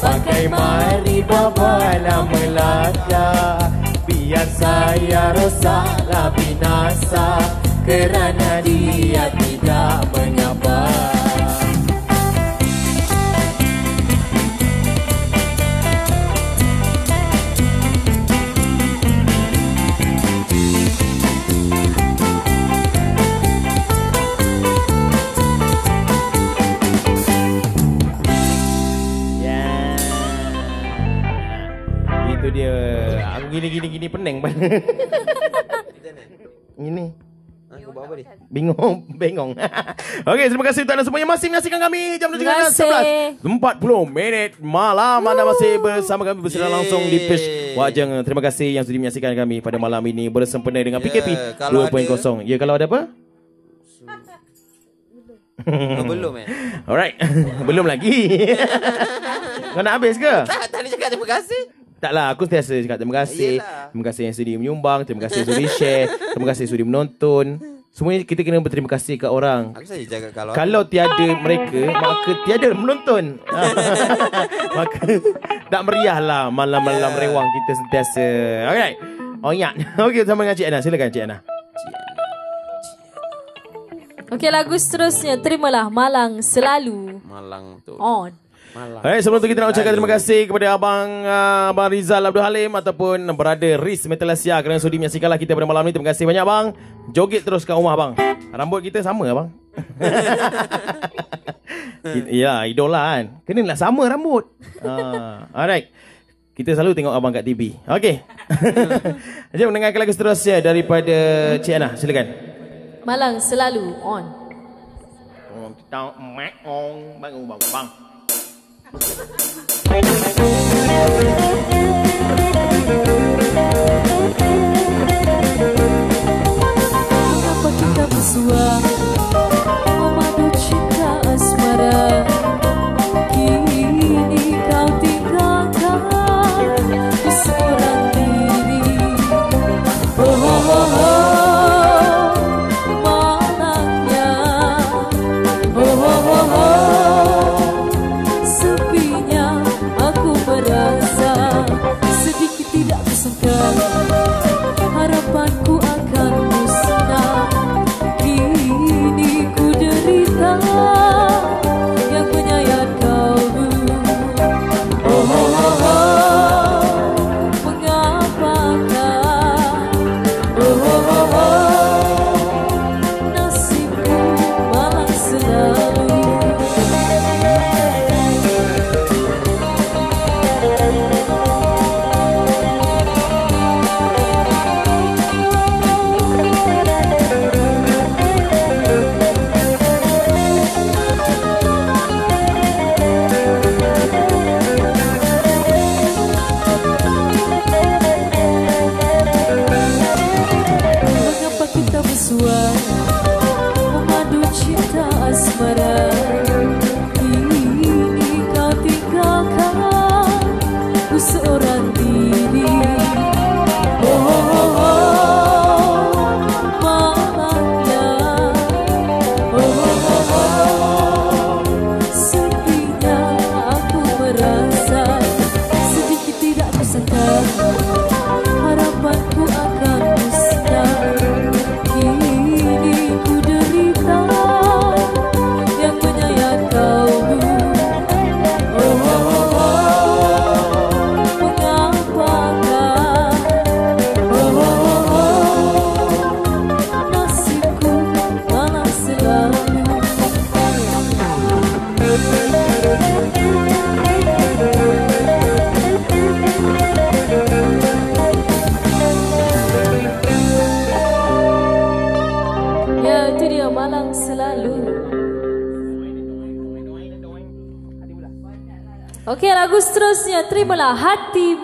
[SPEAKER 5] Pakai mari babala melaka Biar saya rosaklah binasa. Kerana dia tidak menyabar
[SPEAKER 3] gini pening. Ini.
[SPEAKER 1] Kau buat apa ni?
[SPEAKER 3] Bingung, bengong. Okey, terima kasih untuk anda semua yang masih menyaksikan kami jam
[SPEAKER 4] Terima
[SPEAKER 3] 11.
[SPEAKER 4] kasih.
[SPEAKER 3] 40 minit malam anda masih bersama kami bersiaran
[SPEAKER 1] Yeay.
[SPEAKER 3] langsung di Page Wajang. Terima kasih yang sudi menyaksikan kami pada malam ini bersempena dengan PKP
[SPEAKER 1] kalau
[SPEAKER 3] 2.0. Ya kalau ada apa?
[SPEAKER 1] Oh, belum eh?
[SPEAKER 3] Alright. Belum lagi. Kau nak habis ke?
[SPEAKER 1] Tak, tadi cakap terima kasih.
[SPEAKER 3] Taklah, aku sentiasa cakap terima kasih.
[SPEAKER 1] Yelah.
[SPEAKER 3] Terima kasih yang sudi menyumbang, terima kasih yang sudi share, terima kasih yang sudi menonton. Semuanya kita kena berterima kasih ke orang.
[SPEAKER 1] Aku saja cakap kalau
[SPEAKER 3] Kalau tiada mereka, maka tiada menonton. maka tak meriah lah malam-malam
[SPEAKER 1] Yeah.
[SPEAKER 3] rewang kita sentiasa. Alright. Oh ingat. Okey, sama dengan Cik Ana. Silakan Cik Ana.
[SPEAKER 4] Okey lagu seterusnya Terimalah Malang Selalu
[SPEAKER 1] Malang tu.
[SPEAKER 4] On
[SPEAKER 1] Malang.
[SPEAKER 3] Alright, sebelum tu kita nak ucapkan terima kasih kepada Abang uh, Abang Rizal Abdul Halim ataupun Brother Riz Metalasia kerana sudi menyaksikanlah kita pada malam ni. Terima kasih banyak bang. Joget terus kat rumah bang. Rambut kita sama bang. ya, idola kan. Kena lah sama rambut. Uh, alright. Kita selalu tengok abang kat TV. Okey. Jom dengarkan lagu seterusnya daripada Cik Ana. Silakan.
[SPEAKER 4] Malang Selalu On
[SPEAKER 3] Oh, kita mak ong bang bang bang.
[SPEAKER 4] Mengapa kita bersua seterusnya. Terimalah Hati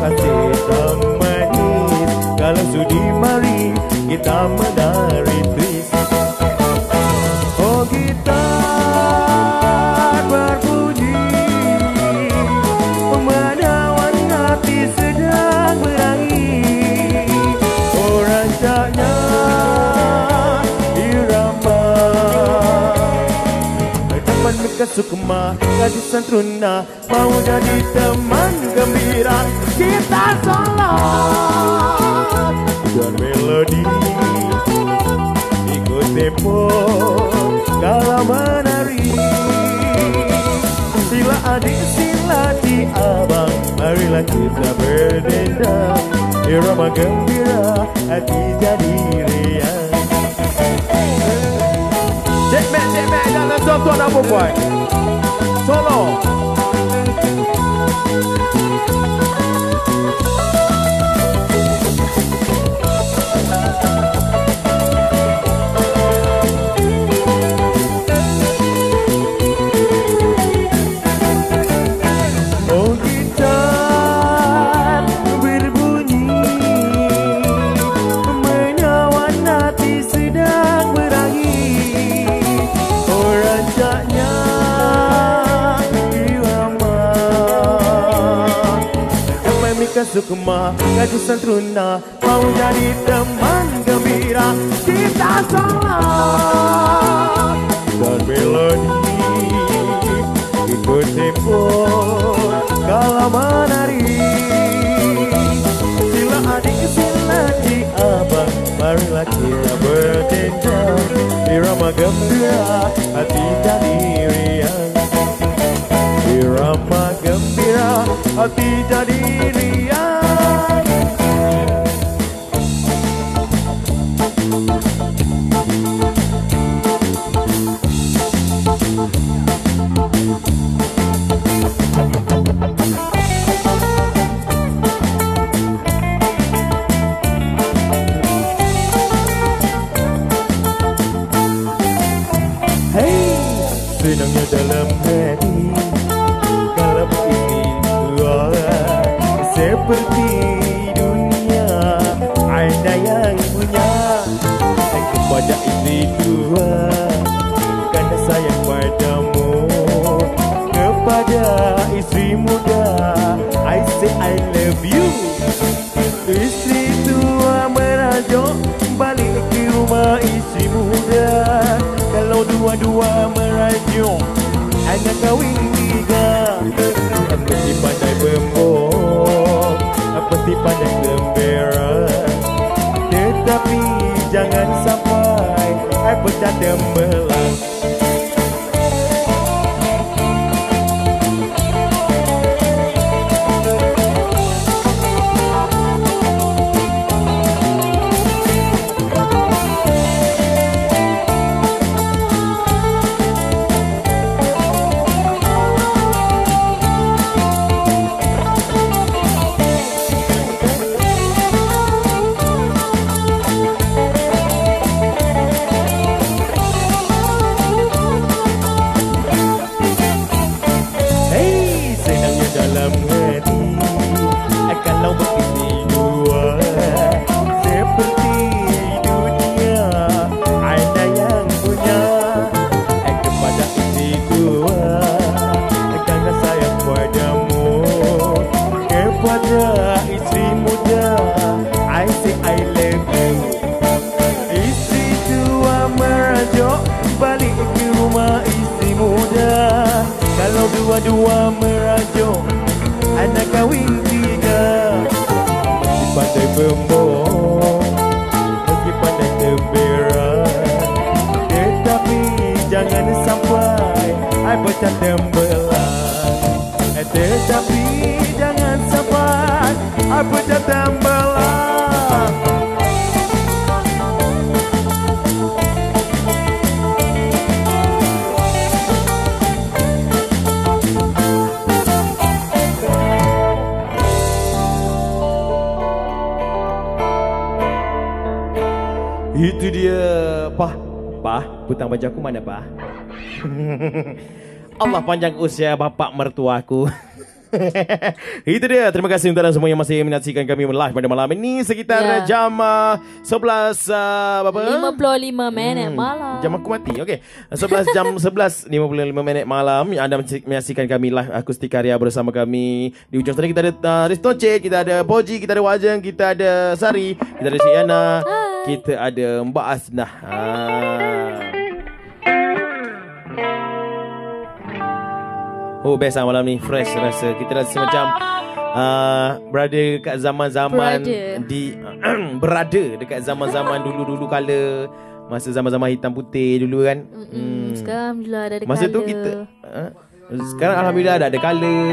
[SPEAKER 3] Kasih manis Kalau sudi mari kita menari Gadis santruna Mau jadi teman gembira. Kita salat Dan melodi Ikut tempo Kalau menari. Sila adik sila di abang Marilah kita berdendam Irama gembira Hati jadi riang
[SPEAKER 12] Cek mek, cek mek dalam tuan-tuan dan perempuan.
[SPEAKER 3] Thank you. Sukma Gadis santruna Mau jadi teman gembira. Kita salah Dan melodi ikut tempo kalau menari. Sila adik sila di abang marilah kita berdendam irama gembira hati jadi riang irama gembira hati jadi riang Allah panjang usia bapak mertua aku. Itu dia. Terima kasih untuk anda semua yang masih menyaksikan kami live pada malam ini sekitar
[SPEAKER 4] Ya.
[SPEAKER 3] jam uh, 11 uh, berapa?
[SPEAKER 4] 55 minit
[SPEAKER 3] Hmm,
[SPEAKER 4] malam.
[SPEAKER 3] Jam aku mati. Okey. 11 jam 11 55 minit malam anda menyaksi- menyaksikan kami live akustik karya bersama kami. Di ujung sana kita ada uh, Risto Cik, kita ada Poji, kita ada Wajeng, kita ada Sari, kita ada Yana, kita ada Mbak Asnah. Ah. Oh best lah malam ni. Fresh rasa. Kita rasa macam uh, Berada dekat zaman-zaman
[SPEAKER 4] Berada.
[SPEAKER 3] di Berada dekat zaman-zaman dulu-dulu kala. Masa zaman-zaman hitam putih dulu kan.
[SPEAKER 4] Hmm. Sekarang Alhamdulillah dah ada
[SPEAKER 3] Masa tu
[SPEAKER 4] colour.
[SPEAKER 3] kita uh, Sekarang Alhamdulillah dah ada colour.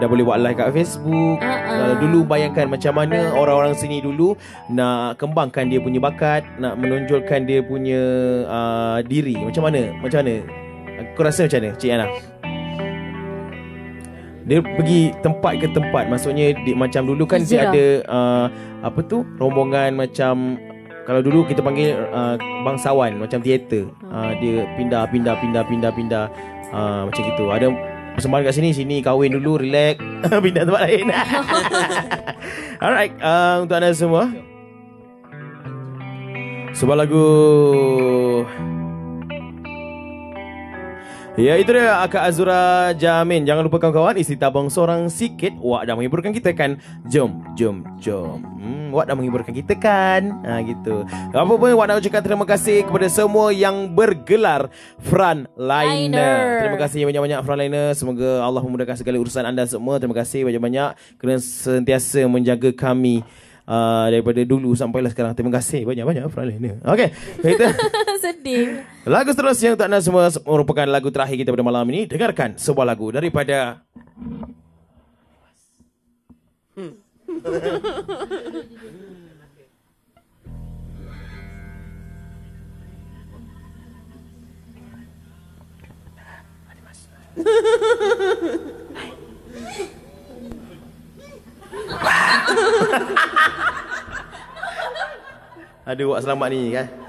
[SPEAKER 3] Dah boleh buat live kat Facebook.
[SPEAKER 4] Uh-uh.
[SPEAKER 3] uh, Dulu bayangkan macam mana Orang-orang sini dulu Nak kembangkan dia punya bakat Nak menonjolkan dia punya uh, Diri. Macam mana? Macam mana? Kau rasa macam mana Cik Ana dia pergi tempat ke tempat? Maksudnya di, Macam dulu kan Dia
[SPEAKER 4] Hijrah.
[SPEAKER 3] ada uh, Apa tu? Rombongan macam Kalau dulu kita panggil uh, Bangsawan Macam teater. Uh, Dia pindah Pindah Pindah Pindah Pindah. Uh, Macam gitu. Ada persembahan kat sini Sini kahwin dulu Relax Pindah tempat lain. Alright uh, Untuk anda semua. Sebuah lagu Ya itu dia Akak Azura Jamin. Jangan lupa kawan-kawan Isi tabung seorang sikit Wak dah menghibur kita kan? Jom Jom Jom. Hmm, Wak dah menghiburkan kita kan? Ha, gitu. Apa pun Wak nak ucapkan terima kasih Kepada semua yang bergelar Frontliner.
[SPEAKER 4] Liner.
[SPEAKER 3] Terima kasih banyak-banyak Frontliner. Semoga Allah memudahkan segala urusan anda semua. Terima kasih banyak-banyak Kerana sentiasa menjaga kami Uh, daripada dulu sampailah sekarang. Terima kasih. Banyak-banyak Frontliner Okay Kita
[SPEAKER 4] Sedih.
[SPEAKER 3] Lagu seterusnya untuk anda semua merupakan lagu terakhir kita pada malam ini. Dengarkan sebuah lagu daripada Aduh, awak selamat ni kan.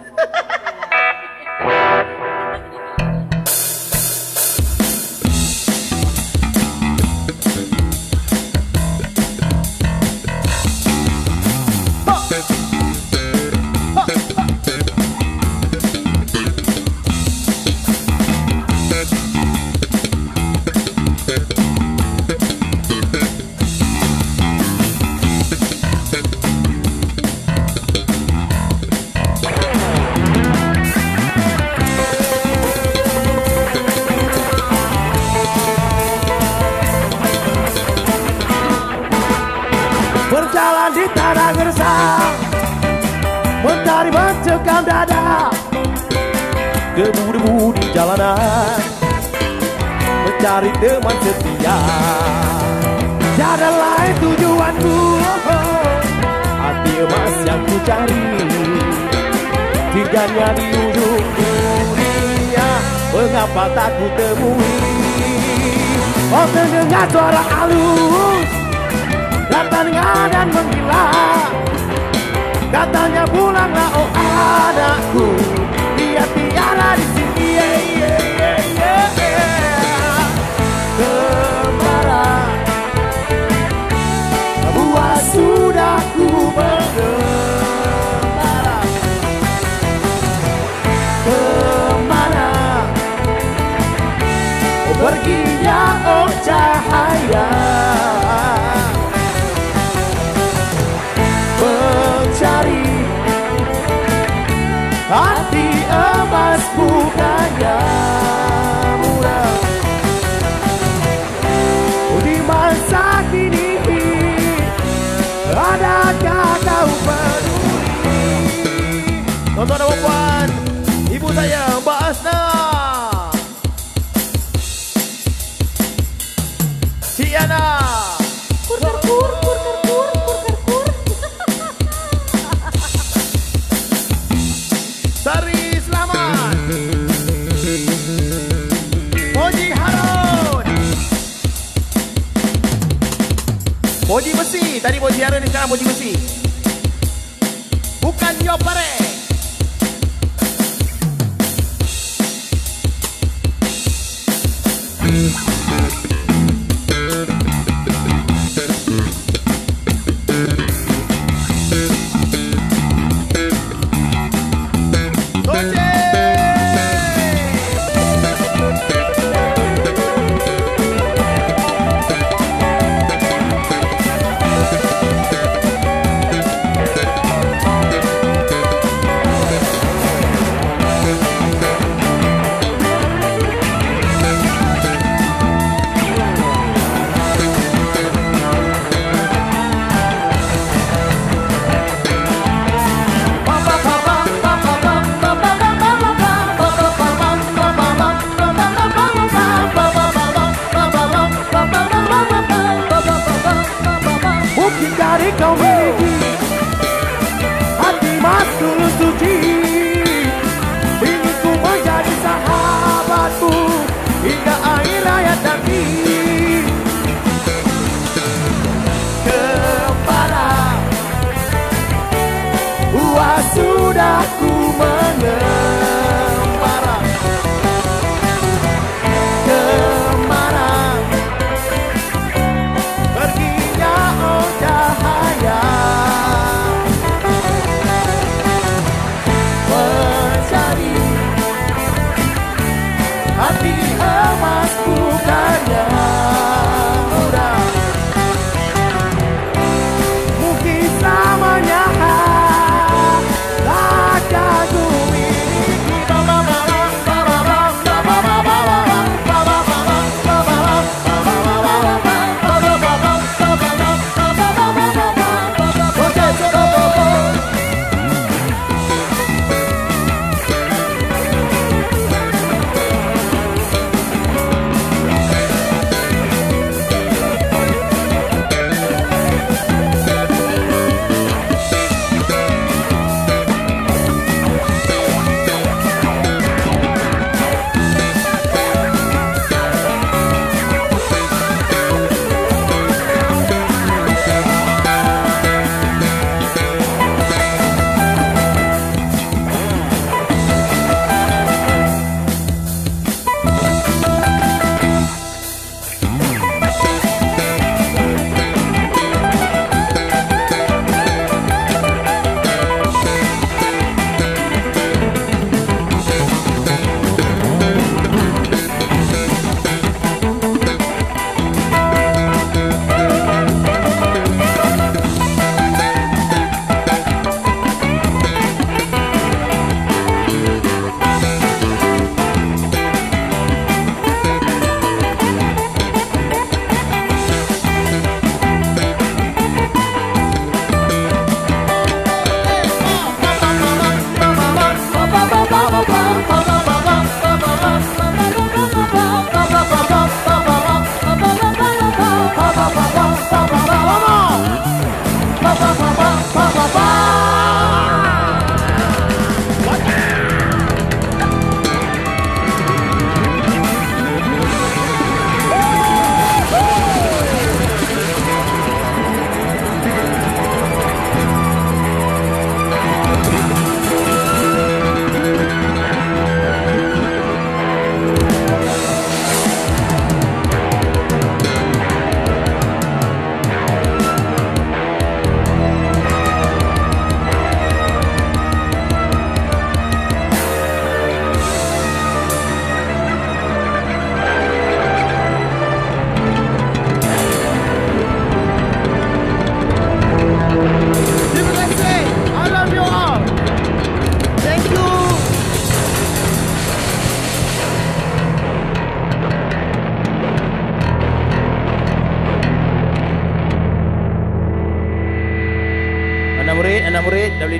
[SPEAKER 3] don't me.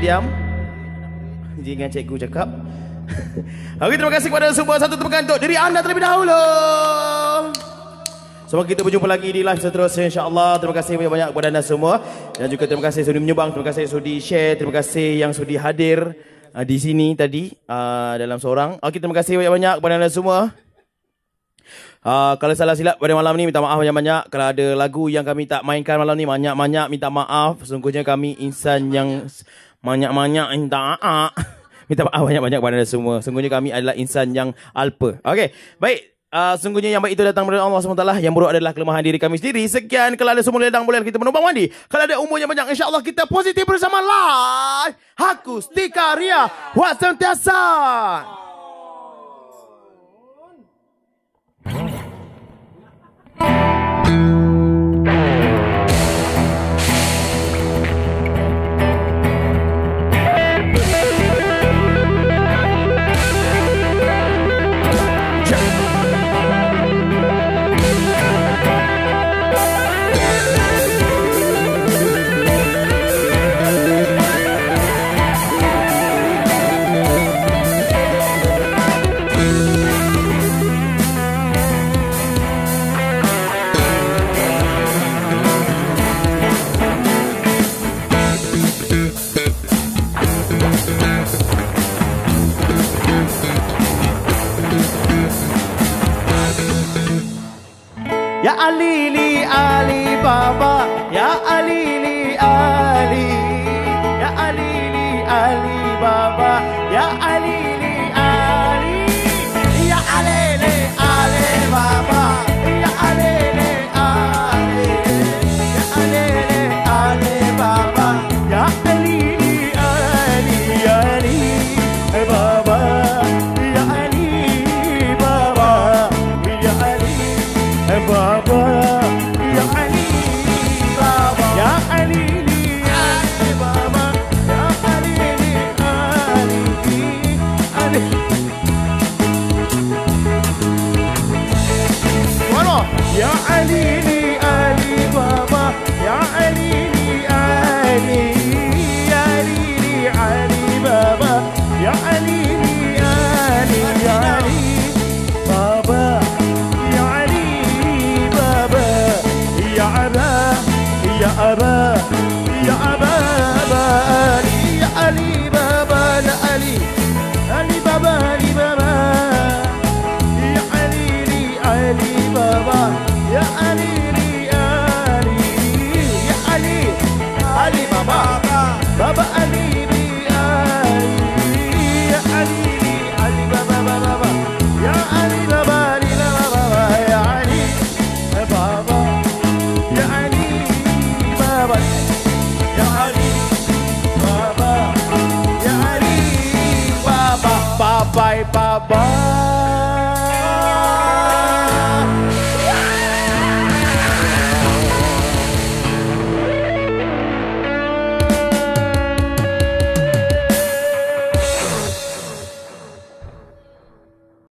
[SPEAKER 3] Diam. Jangan cikgu cakap. Okey, terima kasih kepada semua satu tepukan untuk diri anda terlebih dahulu. Semoga kita berjumpa lagi di live seterusnya insya-Allah. Terima kasih banyak-banyak kepada anda semua dan juga terima kasih sudi menyumbang, terima kasih sudi share, terima kasih yang sudi hadir uh, di sini tadi uh, dalam seorang. Okey, terima kasih banyak-banyak kepada anda semua. Uh, kalau salah silap pada malam ni minta maaf banyak-banyak Kalau ada lagu yang kami tak mainkan malam ni Banyak-banyak minta maaf Sungguhnya kami insan yang Banyak-banyak minta maaf Minta maaf banyak-banyak kepada anda semua. Sungguhnya kami adalah insan yang alpa. Okey, baik. Uh, sungguhnya yang baik itu datang dari Allah SWT Yang buruk adalah kelemahan diri kami sendiri. Sekian Kalau ada semua ledang boleh kita menumpang mandi. Kalau ada umur yang banyak InsyaAllah kita positif bersama. Live Hakus Tika Ria. Wak sentiasa
[SPEAKER 5] Ali li Ali Baba. Ya Ali